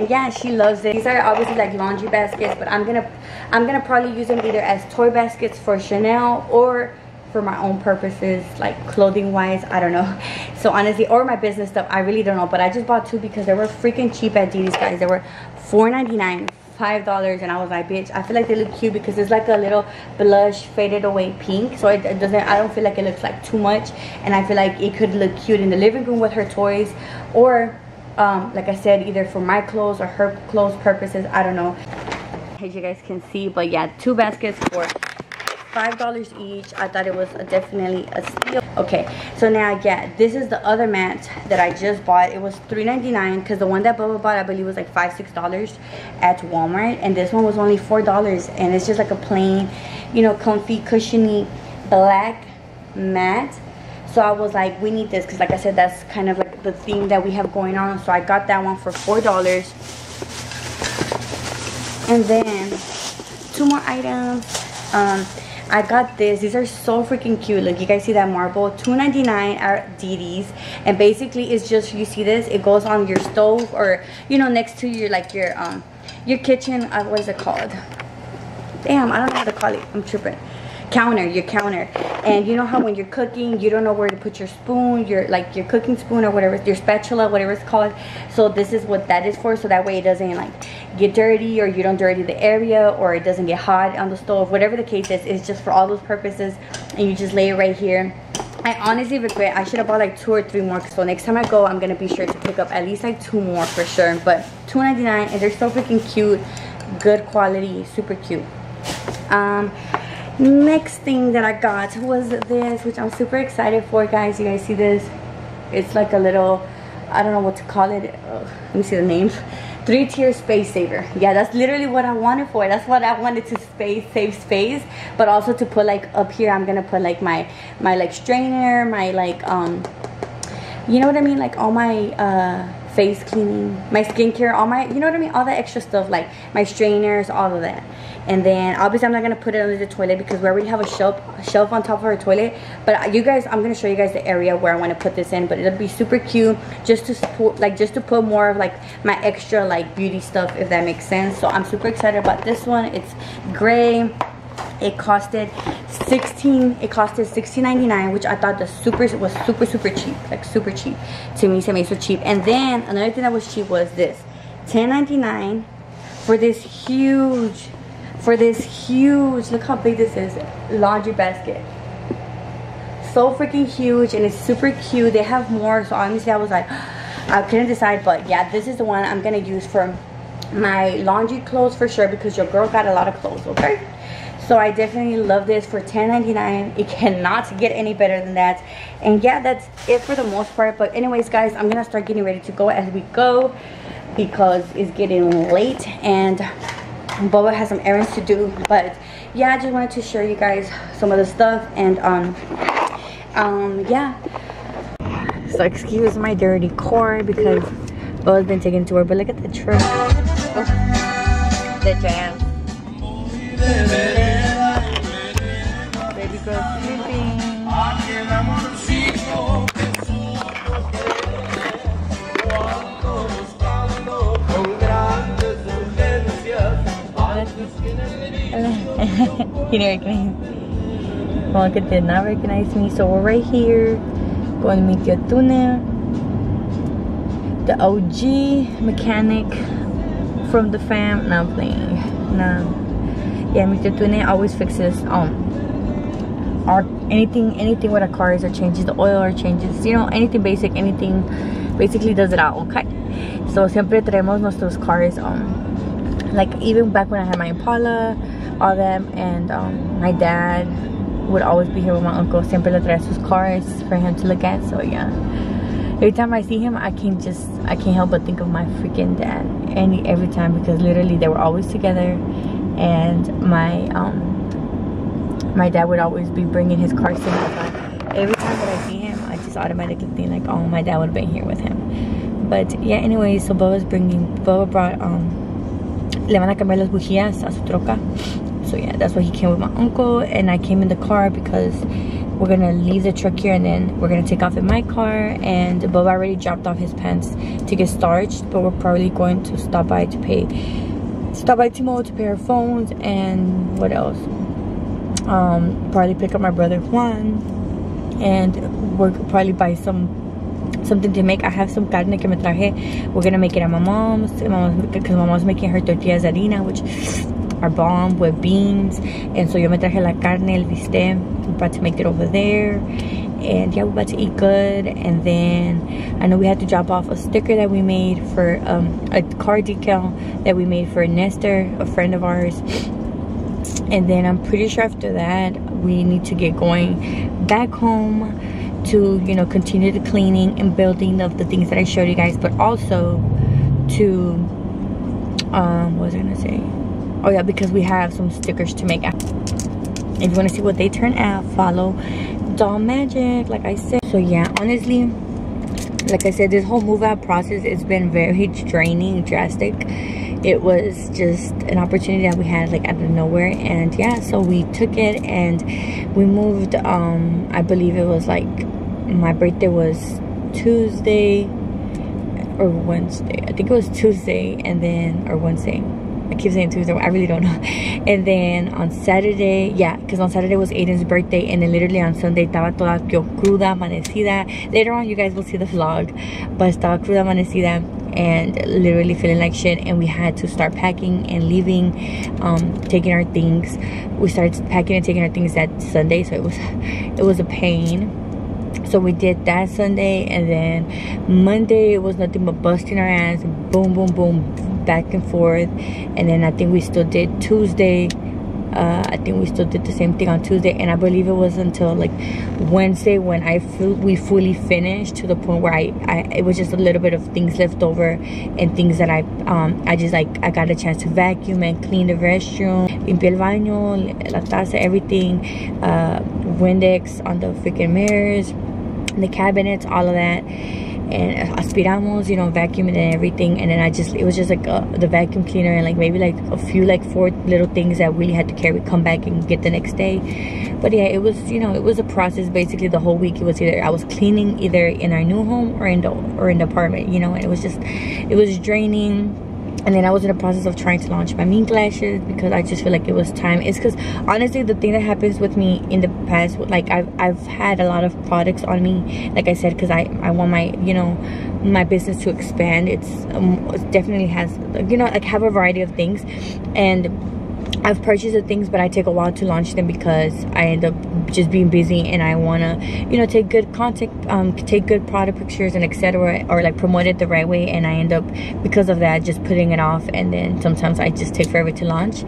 and yeah she loves it. These are obviously like laundry baskets but i'm gonna i'm gonna probably use them either as toy baskets for chanel or for my own purposes like clothing wise i don't know. So honestly or my business stuff. I really don't know but i just bought two because they were freaking cheap at dd's guys. They were 4.99 five dollars and i was like bitch i feel like they look cute because it's like a little blush faded away pink so it, it, doesn't i don't feel like it looks like too much and i feel like it could look cute in the living room with her toys or um, like I said either for my clothes or her clothes purposes I don't know. As you guys can see but yeah two baskets for five dollars each. I thought it was a, definitely a steal. Okay so now yeah this is the other mat that I just bought. It was $3.99 because the one that Bubba bought I believe was like five six dollars at Walmart and this one was only four dollars and it's just like a plain you know comfy cushiony black mat. So I was like we need this because like I said that's kind of like the theme that we have going on so I got that one for four dollars and then two more items um I got this. These are so freaking cute. Look, you guys see that marble? $2.99 at DD's. And basically, it's just, you see this? It goes on your stove or, you know, next to your, like, your, um, your kitchen. Uh, what is it called? Damn, I don't know how to call it. I'm tripping counter your counter. And you know how when you're cooking you don't know where to put your spoon your like your cooking spoon or whatever your spatula whatever it's called. So this is what that is for so that way it doesn't like get dirty or you don't dirty the area or it doesn't get hot on the stove whatever the case is it's just for all those purposes. And you just lay it right here. I honestly regret I should have bought like two or three more so next time I go I'm gonna be sure to pick up at least like two more for sure. But $2.99 and they're so freaking cute. Good quality super cute. Um next thing that I got was this, which I'm super excited for, guys. You guys see this? It's like a little, I don't know what to call it. Uh, let me see the name. Three tier space saver. Yeah, that's literally what I wanted for. That's what I wanted to space save space, but also to put like up here. I'm gonna put like my my like strainer, my like um, you know what I mean, like all my uh face cleaning, my skincare, all my, you know what I mean? All that extra stuff, like my strainers, all of that. And then obviously I'm not gonna put it under the toilet because we already have a shelf a shelf on top of our toilet. But you guys, I'm gonna show you guys the area where I want to put this in. But it'll be super cute just to support, like just to put more of like my extra like beauty stuff, if that makes sense. So I'm super excited about this one. It's gray it costed 16 it costed 16.99 which i thought the super was super super cheap like super cheap to me so made so cheap and then another thing that was cheap was this 10.99 for this huge for this huge look how big this is laundry basket. So freaking huge and it's super cute. They have more so honestly i was like i couldn't decide but yeah this is the one i'm gonna use for my laundry clothes for sure because your girl got a lot of clothes okay? So i definitely love this for 10.99 it cannot get any better than that. And yeah that's it for the most part. But anyways guys i'm gonna start getting ready to go as we go because it's getting late and Boba has some errands to do but yeah I just wanted to show you guys some of the stuff and um um yeah. So excuse my dirty cord because Boba's been taken to work but look at the truck. Oh, the jam he didn't recognize Monica did not recognize me. So we're right here. Going to meet Yatune. The OG mechanic from the fam. No, I'm playing. No. Yeah, Mr. Tune always fixes um our anything anything with our cars or changes the oil or changes, you know, anything basic, anything basically does it all, okay? So siempre traemos nuestros cars um like even back when I had my Impala all them and um, my dad would always be here with my uncle. Siempre le trae sus cars for him to look at so yeah. Every time I see him I can't just I can't help but think of my freaking dad any every time because literally they were always together and my um my dad would always be bringing his cars to me every time that I see him I just automatically think like oh my dad would have been here with him. But yeah anyway so Boba's bringing Boba brought um le van a cambiar las bujías a su troca so yeah that's why he came with my uncle and i came in the car because we're gonna leave the truck here and then we're gonna take off in my car and bob already dropped off his pants to get starched but we're probably going to stop by to pay stop by T-Mobile to pay our phones and what else um probably pick up my brother Juan and we're probably buy some something to make. I have some carne que me traje. We're gonna make it at my mom's because my mom's making her tortillas harina, which are bomb with beans. And so yo me traje la carne, el bistec. We're about to make it over there. And yeah, we're about to eat good. And then I know we had to drop off a sticker that we made for um, a car decal that we made for Nestor, a friend of ours. And then I'm pretty sure after that, we need to get going back home to you know continue the cleaning and building of the things that I showed you guys but also to um what was I gonna say oh yeah because we have some stickers to make if you want to see what they turn out follow doll magic like I said. So yeah honestly like I said this whole move out process it's been very draining drastic. It was just an opportunity that we had like out of nowhere. And yeah so we took it and we moved um i believe it was like my birthday was tuesday or wednesday. I think it was tuesday and then or wednesday I keep saying Tuesday, I really don't know. And then on Saturday, yeah, because on Saturday was Aiden's birthday, and then literally on Sunday estaba toda yo cruda, amanecida. Later on, you guys will see the vlog, but estaba cruda, amanecida and literally feeling like shit and we had to start packing and leaving um, taking our things we started packing and taking our things that sunday so it was it was a pain so we did that sunday and then monday it was nothing but busting our ass boom boom boom back and forth and then i think we still did tuesday uh, i think we still did the same thing on tuesday and i believe it was until like wednesday when i we fully finished to the point where I, I it was just a little bit of things left over and things that i um i just like i got a chance to vacuum and clean the restroom limpiar el baño la taza everything uh windex on the freaking mirrors the cabinets all of that and aspiramos you know vacuuming and everything. And then i just it was just like a, the vacuum cleaner and like maybe like a few like four little things that we had to carry come back and get the next day. But yeah it was you know it was a process basically the whole week. It was either i was cleaning either in our new home or in the or in the apartment you know and it was just it was draining and then I was in the process of trying to launch my mink lashes because I just feel like it was time. It's because honestly, the thing that happens with me in the past, like I've I've had a lot of products on me, like I said, because I I want my you know my business to expand. It's um, it definitely has you know like have a variety of things, and I've purchased the things, but I take a while to launch them because I end up just being busy and I want to, you know, take good content, um, take good product pictures and etc. or like promote it the right way. And I end up, because of that, just putting it off. And then sometimes I just take forever to launch.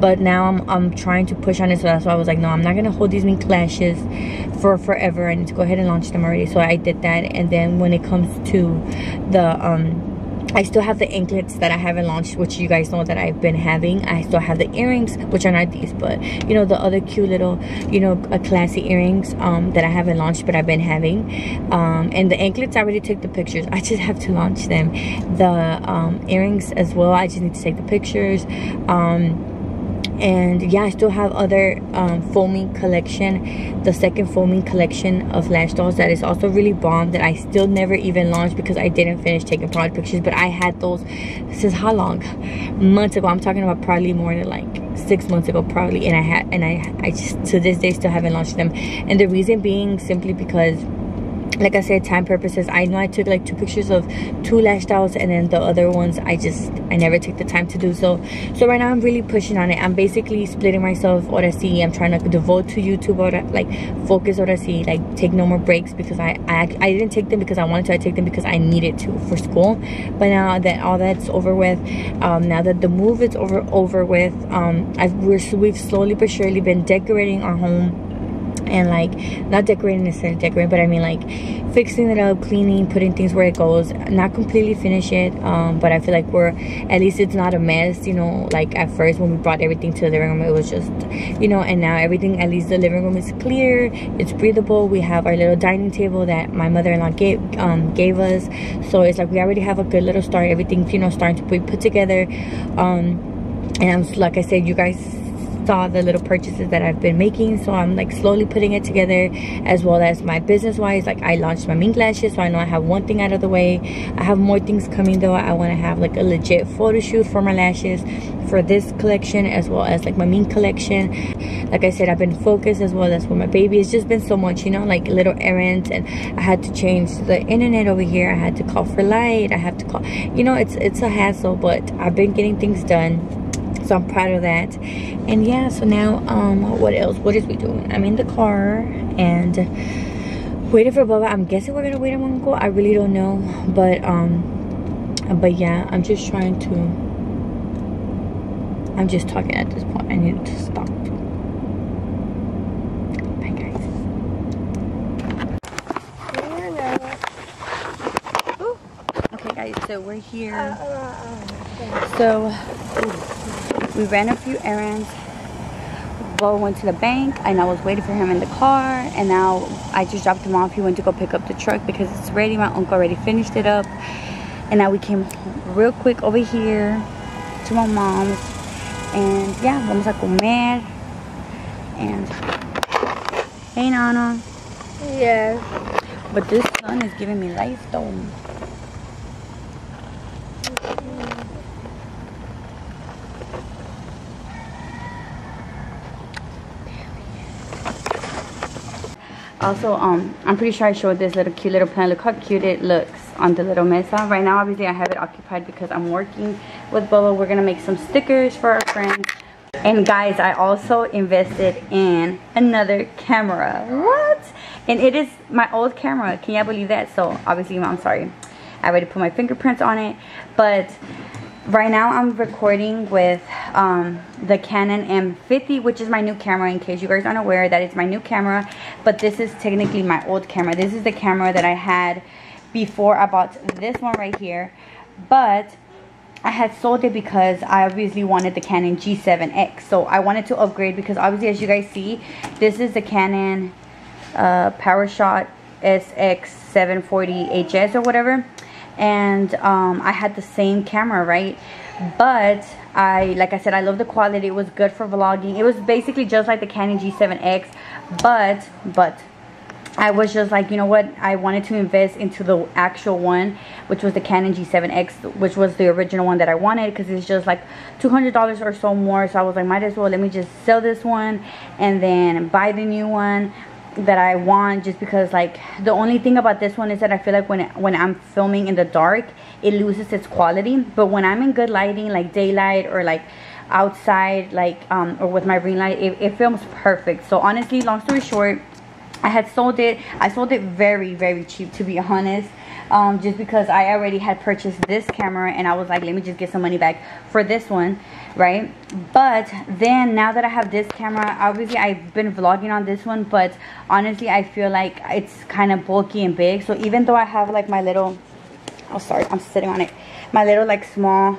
But now I'm, I'm trying to push on it. So that's why I was like, no, I'm not going to hold these mink lashes for forever. I need to go ahead and launch them already. So I did that. And then when it comes to the, um, I still have the anklets that I haven't launched, which you guys know that I've been having. I still have the earrings, which are not these, but you know, the other cute little, you know, uh, classy earrings um, that I haven't launched, but I've been having. Um, and the anklets, I already took the pictures. I just have to launch them. The um, earrings as well, I just need to take the pictures. Um, and yeah i still have other um, foam mink collection. The second foam mink collection of lash dolls that is also really bomb that i still never even launched because i didn't finish taking product pictures but i had those since how long? Months ago. I'm talking about probably more than like six months ago probably. And i had and i i just to this day still haven't launched them. And the reason being simply because like I said, time purposes, I know I took like two pictures of two lash styles and then the other ones, I just, I never take the time to do so. So right now I'm really pushing on it. I'm basically splitting myself what I see. I'm trying to devote to YouTube or like focus what I see, like take no more breaks because I, I, I didn't take them because I wanted to. I take them because I needed to for school. But now that all that's over with, um, now that the move is over, over with, um, I've, we're, we've slowly but surely been decorating our home and like not decorating necessarily decorating but i mean like fixing it up cleaning putting things where it goes not completely finish it um, but i feel like we're at least it's not a mess you know like at first when we brought everything to the living room it was just you know and now everything at least the living room is clear it's breathable we have our little dining table that my mother-in-law gave um, gave us so it's like we already have a good little start everything's you know starting to be put together um, and like i said you guys saw the little purchases that I've been making so I'm like slowly putting it together as well as my business wise like I launched my mink lashes so I know I have one thing out of the way. I have more things coming though. I want to have like a legit photo shoot for my lashes for this collection as well as like my mink collection. Like I said I've been focused as well as for my baby. It's just been so much you know like little errands and I had to change the internet over here. I had to call for light. I have to call you know it's it's a hassle but I've been getting things done so i'm proud of that and yeah so now um what else what is we doing i'm in the car and waiting for Bubba. I'm guessing we're gonna wait on Uncle. I really don't know, but um, but yeah, I'm just trying to. I'm just talking at this point. I need to stop. Bye, guys. Okay, guys. So we're here. So we ran a few errands. Bo went to the bank and I was waiting for him in the car and now I just dropped him off. He went to go pick up the truck because it's ready. My uncle already finished it up. And now we came real quick over here to my mom's. And yeah, vamos a comer. And hey Nana. Yes. But this sun is giving me life though. Also um i'm pretty sure i showed this little cute little plant look how cute it looks on the little mesa. Right now obviously i have it occupied because i'm working with Bubba. we're gonna make some stickers for our friends. And guys i also invested in another camera. What? And it is my old camera. Can you believe that? So obviously i'm sorry. I already put my fingerprints on it. But right now I'm recording with um, the Canon M50 which is my new camera in case you guys aren't aware that it's my new camera but this is technically my old camera. This is the camera that I had before I bought this one right here but I had sold it because I obviously wanted the Canon G7X so I wanted to upgrade because obviously as you guys see this is the Canon uh, PowerShot SX740HS or whatever and um, I had the same camera right? But I like I said I love the quality. It was good for vlogging. It was basically just like the Canon G7X but but I was just like you know what? I wanted to invest into the actual one which was the Canon G7X which was the original one that I wanted because it's just like $200 or so more. So I was like might as well let me just sell this one and then buy the new one that I want just because like the only thing about this one is that I feel like when when I'm filming in the dark it loses its quality. But when I'm in good lighting like daylight or like outside like um or with my ring light it, it films perfect. So honestly long story short I had sold it. I sold it very very cheap to be honest um, just because I already had purchased this camera and I was like let me just get some money back for this one right? But then now that I have this camera obviously I've been vlogging on this one but honestly I feel like it's kind of bulky and big. So even though I have like my little oh sorry I'm sitting on it. My little like small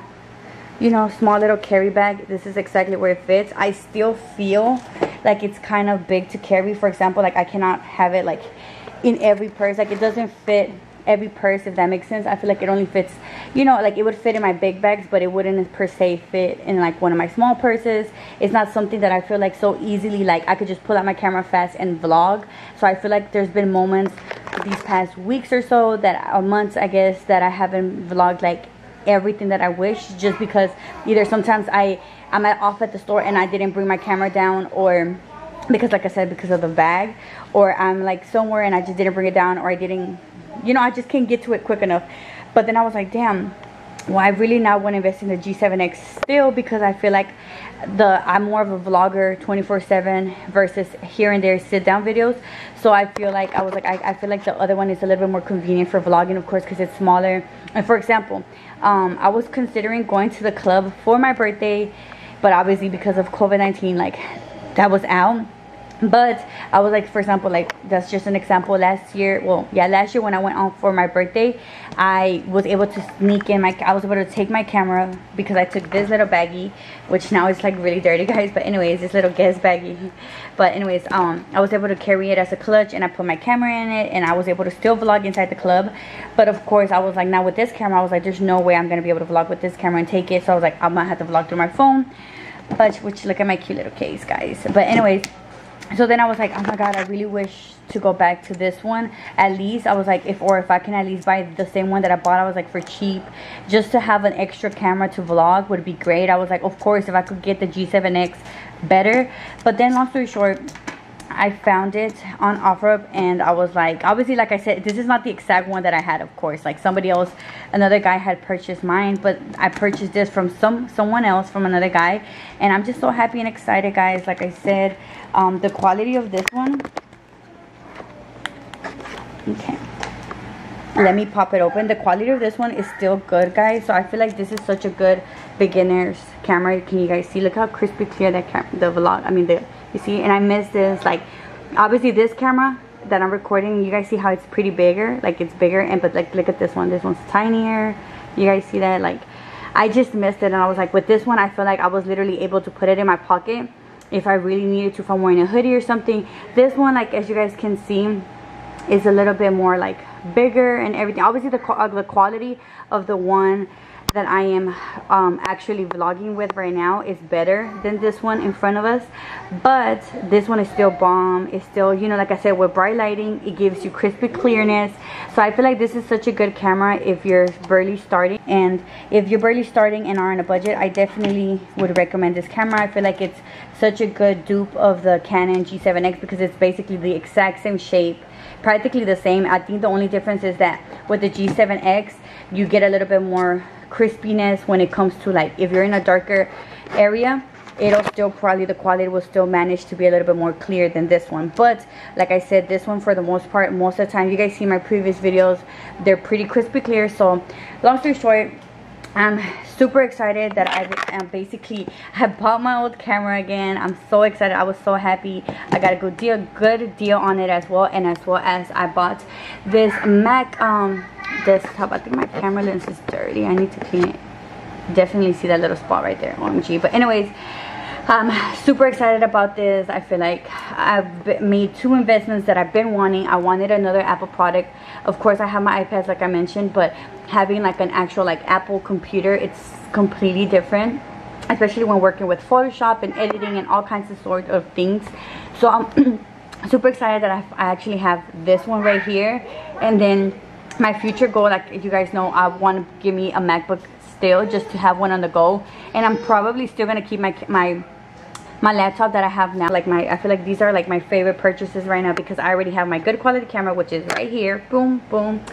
you know small little carry bag this is exactly where it fits. I still feel like it's kind of big to carry. For example like I cannot have it like in every purse. Like it doesn't fit every purse if that makes sense. I feel like it only fits you know like it would fit in my big bags but it wouldn't per se fit in like one of my small purses. It's not something that i feel like so easily like i could just pull out my camera fast and vlog. So i feel like there's been moments these past weeks or so that or months i guess that i haven't vlogged like everything that i wish just because either sometimes i i'm off at the store and i didn't bring my camera down or because like i said because of the bag or i'm like somewhere and i just didn't bring it down or i didn't you know, I just can't get to it quick enough. But then I was like, damn, well, I really now want to invest in the G7X still because I feel like the I'm more of a vlogger 24/7 versus here and there sit down videos. So I feel like I was like I, I feel like the other one is a little bit more convenient for vlogging, of course, because it's smaller. And for example, um, I was considering going to the club for my birthday, but obviously because of COVID-19, like that was out but i was like for example like that's just an example. Last year well yeah last year when i went on for my birthday i was able to sneak in my i was able to take my camera because i took this little baggie which now is like really dirty guys. But anyways this little guest baggie. But anyways um i was able to carry it as a clutch and i put my camera in it and i was able to still vlog inside the club. But of course i was like now with this camera. I was like there's no way i'm gonna be able to vlog with this camera and take it. So i was like i'm gonna have to vlog through my phone. But which look at my cute little case guys. But anyways so then I was like, oh my god, I really wish to go back to this one. At least I was like, if or if I can at least buy the same one that I bought, I was like for cheap, just to have an extra camera to vlog would be great. I was like, of course, if I could get the G7X better. But then, long story short, I found it on OfferUp and I was like, obviously, like I said, this is not the exact one that I had, of course. Like somebody else, another guy had purchased mine, but I purchased this from some someone else, from another guy. And I'm just so happy and excited, guys. Like I said, um, the quality of this one. Okay. Let me pop it open. The quality of this one is still good guys. So i feel like this is such a good beginner's camera. Can you guys see? Look how crispy clear that the vlog i mean the you see? And i miss this like obviously this camera that i'm recording you guys see how it's pretty bigger? Like it's bigger and but like look at this one. This one's tinier. You guys see that? Like i just missed it and i was like with this one i feel like i was literally able to put it in my pocket if I really needed to if I'm wearing a hoodie or something. This one like as you guys can see is a little bit more like bigger and everything. Obviously the, uh, the quality of the one that I am um, actually vlogging with right now is better than this one in front of us. But this one is still bomb. It's still you know like I said with bright lighting it gives you crispy clearness. So I feel like this is such a good camera if you're barely starting. And if you're barely starting and are on a budget I definitely would recommend this camera. I feel like it's such a good dupe of the Canon G7X because it's basically the exact same shape practically the same. I think the only difference is that with the G7X you get a little bit more crispiness when it comes to like if you're in a darker area it'll still probably the quality will still manage to be a little bit more clear than this one but like i said this one for the most part most of the time you guys see my previous videos they're pretty crispy clear so long story short I'm super excited that I am basically I bought my old camera again. I'm so excited. I was so happy. I got a good deal, good deal on it as well, and as well as I bought this Mac um desktop. I think my camera lens is dirty. I need to clean it. Definitely see that little spot right there. OMG. But anyways, I'm super excited about this. I feel like I've made two investments that I've been wanting. I wanted another Apple product. Of course, I have my iPads like I mentioned, but having like an actual like Apple computer, it's completely different. Especially when working with Photoshop and editing and all kinds of sort of things. So I'm super excited that I, I actually have this one right here. And then my future goal, like you guys know, I want to give me a MacBook still just to have one on the go. And I'm probably still going to keep my my my laptop that I have now like my I feel like these are like my favorite purchases right now because I already have my good quality camera which is right here. Boom boom.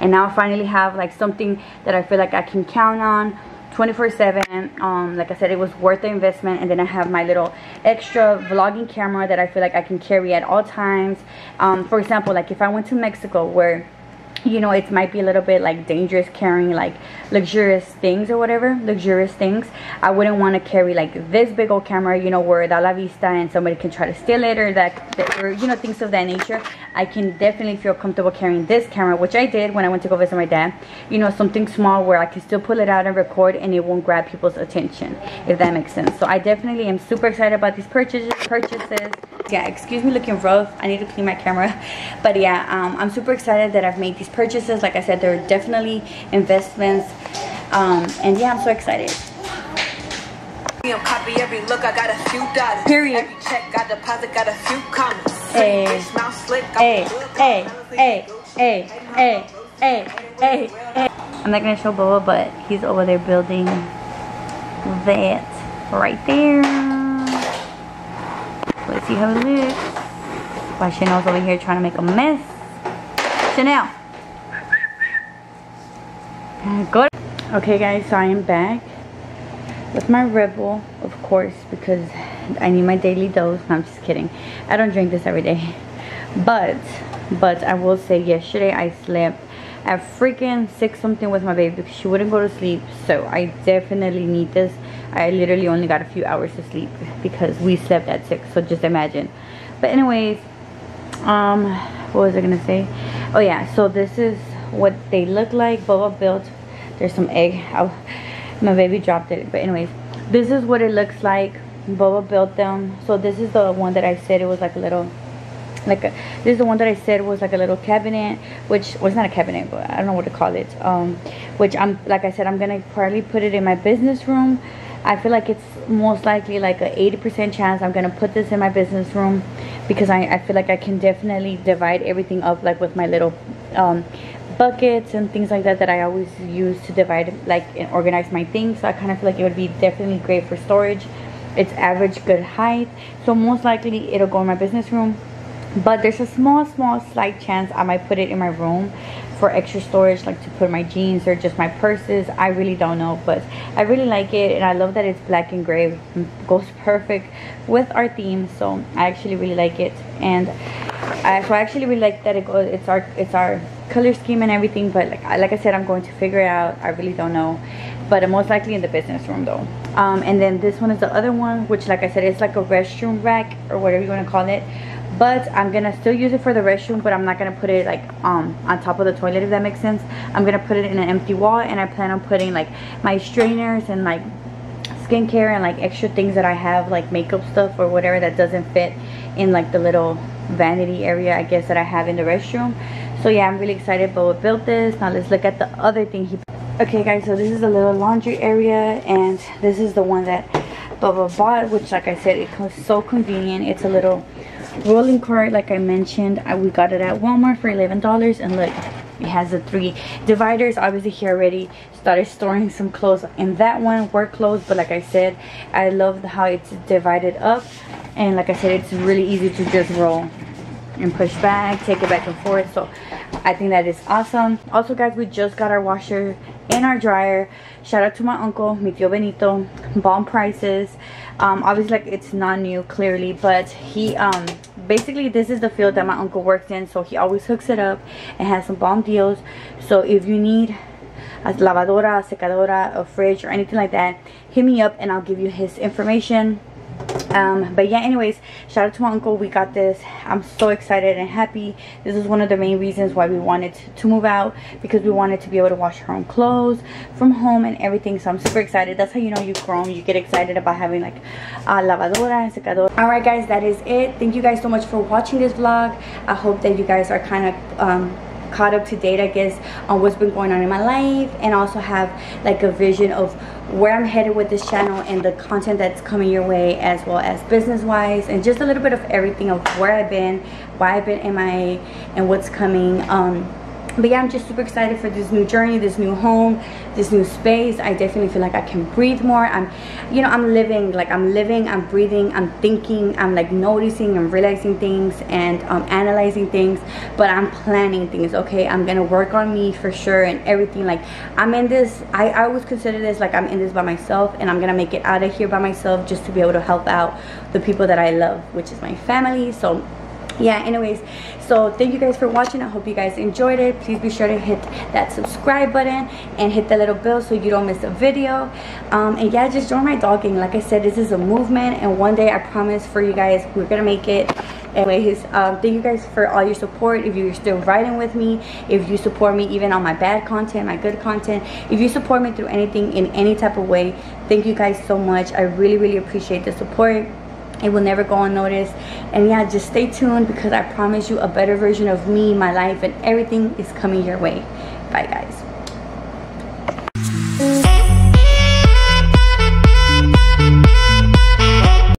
And now I finally have like something that I feel like I can count on 24 7 um like I said it was worth the investment. And then I have my little extra vlogging camera that I feel like I can carry at all times. Um for example like if I went to Mexico where you know it might be a little bit like dangerous carrying like luxurious things or whatever luxurious things. I wouldn't want to carry like this big old camera you know where da la vista and somebody can try to steal it or that or you know things of that nature. I can definitely feel comfortable carrying this camera which i did when i went to go visit my dad. You know something small where i can still pull it out and record and it won't grab people's attention if that makes sense. So i definitely am super excited about these purchases purchases. Yeah excuse me looking rough. I need to clean my camera. But yeah um, i'm super excited that i've made these purchases. Like i said they're definitely investments. Um, and yeah i'm so excited. Copy every look. I got a few dollars. Period. Every check got deposit got a few commas hey. hey hey hey hey hey hey hey hey. I'm not gonna show Boba, but he's over there building that right there. Let's see how it looks. While chanel's over here trying to make a mess? Chanel Good. Okay guys, so I am back with my Rebel, of course, because I need my daily dose. No, I'm just kidding. I don't drink this every day. But, but I will say yesterday I slept at freaking 6 something with my baby because she wouldn't go to sleep. So I definitely need this. I literally only got a few hours to sleep because we slept at 6. So just imagine. But anyways, um, what was I going to say? Oh yeah, so this is what they look like. Boba built. There's some egg. I, my baby dropped it. But anyways, this is what it looks like. Boba built them. So this is the one that I said it was like a little like a, this is the one that I said was like a little cabinet which was not a cabinet but I don't know what to call it um which I'm like I said I'm gonna probably put it in my business room I feel like it's most likely like a 80% chance I'm gonna put this in my business room because I, I feel like I can definitely divide everything up like with my little um buckets and things like that that I always use to divide like and organize my things. So I kind of feel like it would be definitely great for storage. It's average good height so most likely it'll go in my business room. But there's a small small slight chance I might put it in my room for extra storage like to put my jeans or just my purses. I really don't know but I really like it and I love that it's black and gray. It goes perfect with our theme so I actually really like it and I, so I actually really like that it goes it's our it's our color scheme and everything but like, like I said I'm going to figure it out. I really don't know. But most likely in the business room though. Um, and then this one is the other one which like I said it's like a restroom rack or whatever you want to call it. But I'm gonna still use it for the restroom but I'm not gonna put it like um on top of the toilet if that makes sense. I'm gonna put it in an empty wall and I plan on putting like my strainers and like skincare and like extra things that I have like makeup stuff or whatever that doesn't fit in like the little vanity area I guess that I have in the restroom. So yeah i'm really excited we built this. Now let's look at the other thing he okay guys so this is a little laundry area and this is the one that Bubba bought which like I said it was so convenient. It's a little rolling cart like I mentioned. I, we got it at Walmart for $11 and look it has the three dividers. Obviously he already started storing some clothes in that one work clothes but like I said I love how it's divided up and like I said it's really easy to just roll and push back take it back and forth. So i think that is awesome. Also guys we just got our washer and our dryer. Shout out to my uncle mi tio benito. Bomb prices. Um, obviously like it's not new clearly but he um basically this is the field that my uncle works in so he always hooks it up and has some bomb deals. So if you need a lavadora, secadora, a fridge, or anything like that, hit me up and I'll give you his information um but yeah anyways shout out to my uncle. We got this. I'm so excited and happy. This is one of the main reasons why we wanted to move out because we wanted to be able to wash our own clothes from home and everything. So i'm super excited. That's how you know you've grown. You get excited about having like a lavadora and secadora. All right guys that is it. Thank you guys so much for watching this vlog. I hope that you guys are kind of um caught up to date i guess on what's been going on in my life and also have like a vision of where i'm headed with this channel and the content that's coming your way as well as business wise and just a little bit of everything of where i've been why i've been MIA and what's coming um but yeah i'm just super excited for this new journey this new home this new space. I definitely feel like i can breathe more. I'm you know i'm living like i'm living i'm breathing i'm thinking i'm like noticing and realizing things and um, analyzing things. But i'm planning things okay? I'm gonna work on me for sure and everything. Like i'm in this i, I always consider this like i'm in this by myself and i'm gonna make it out of here by myself just to be able to help out the people that i love which is my family. So yeah anyways so thank you guys for watching. I hope you guys enjoyed it. Please be sure to hit that subscribe button and hit the little bell so you don't miss a video. Um, and yeah just join my Doll Gang like i said this is a movement and one day i promise for you guys we're gonna make it. Anyways um, thank you guys for all your support. If you're still riding with me if you support me even on my bad content my good content if you support me through anything in any type of way thank you guys so much. I really really appreciate the support it will never go unnoticed. And yeah just stay tuned because i promise you a better version of me my life and everything is coming your way. Bye guys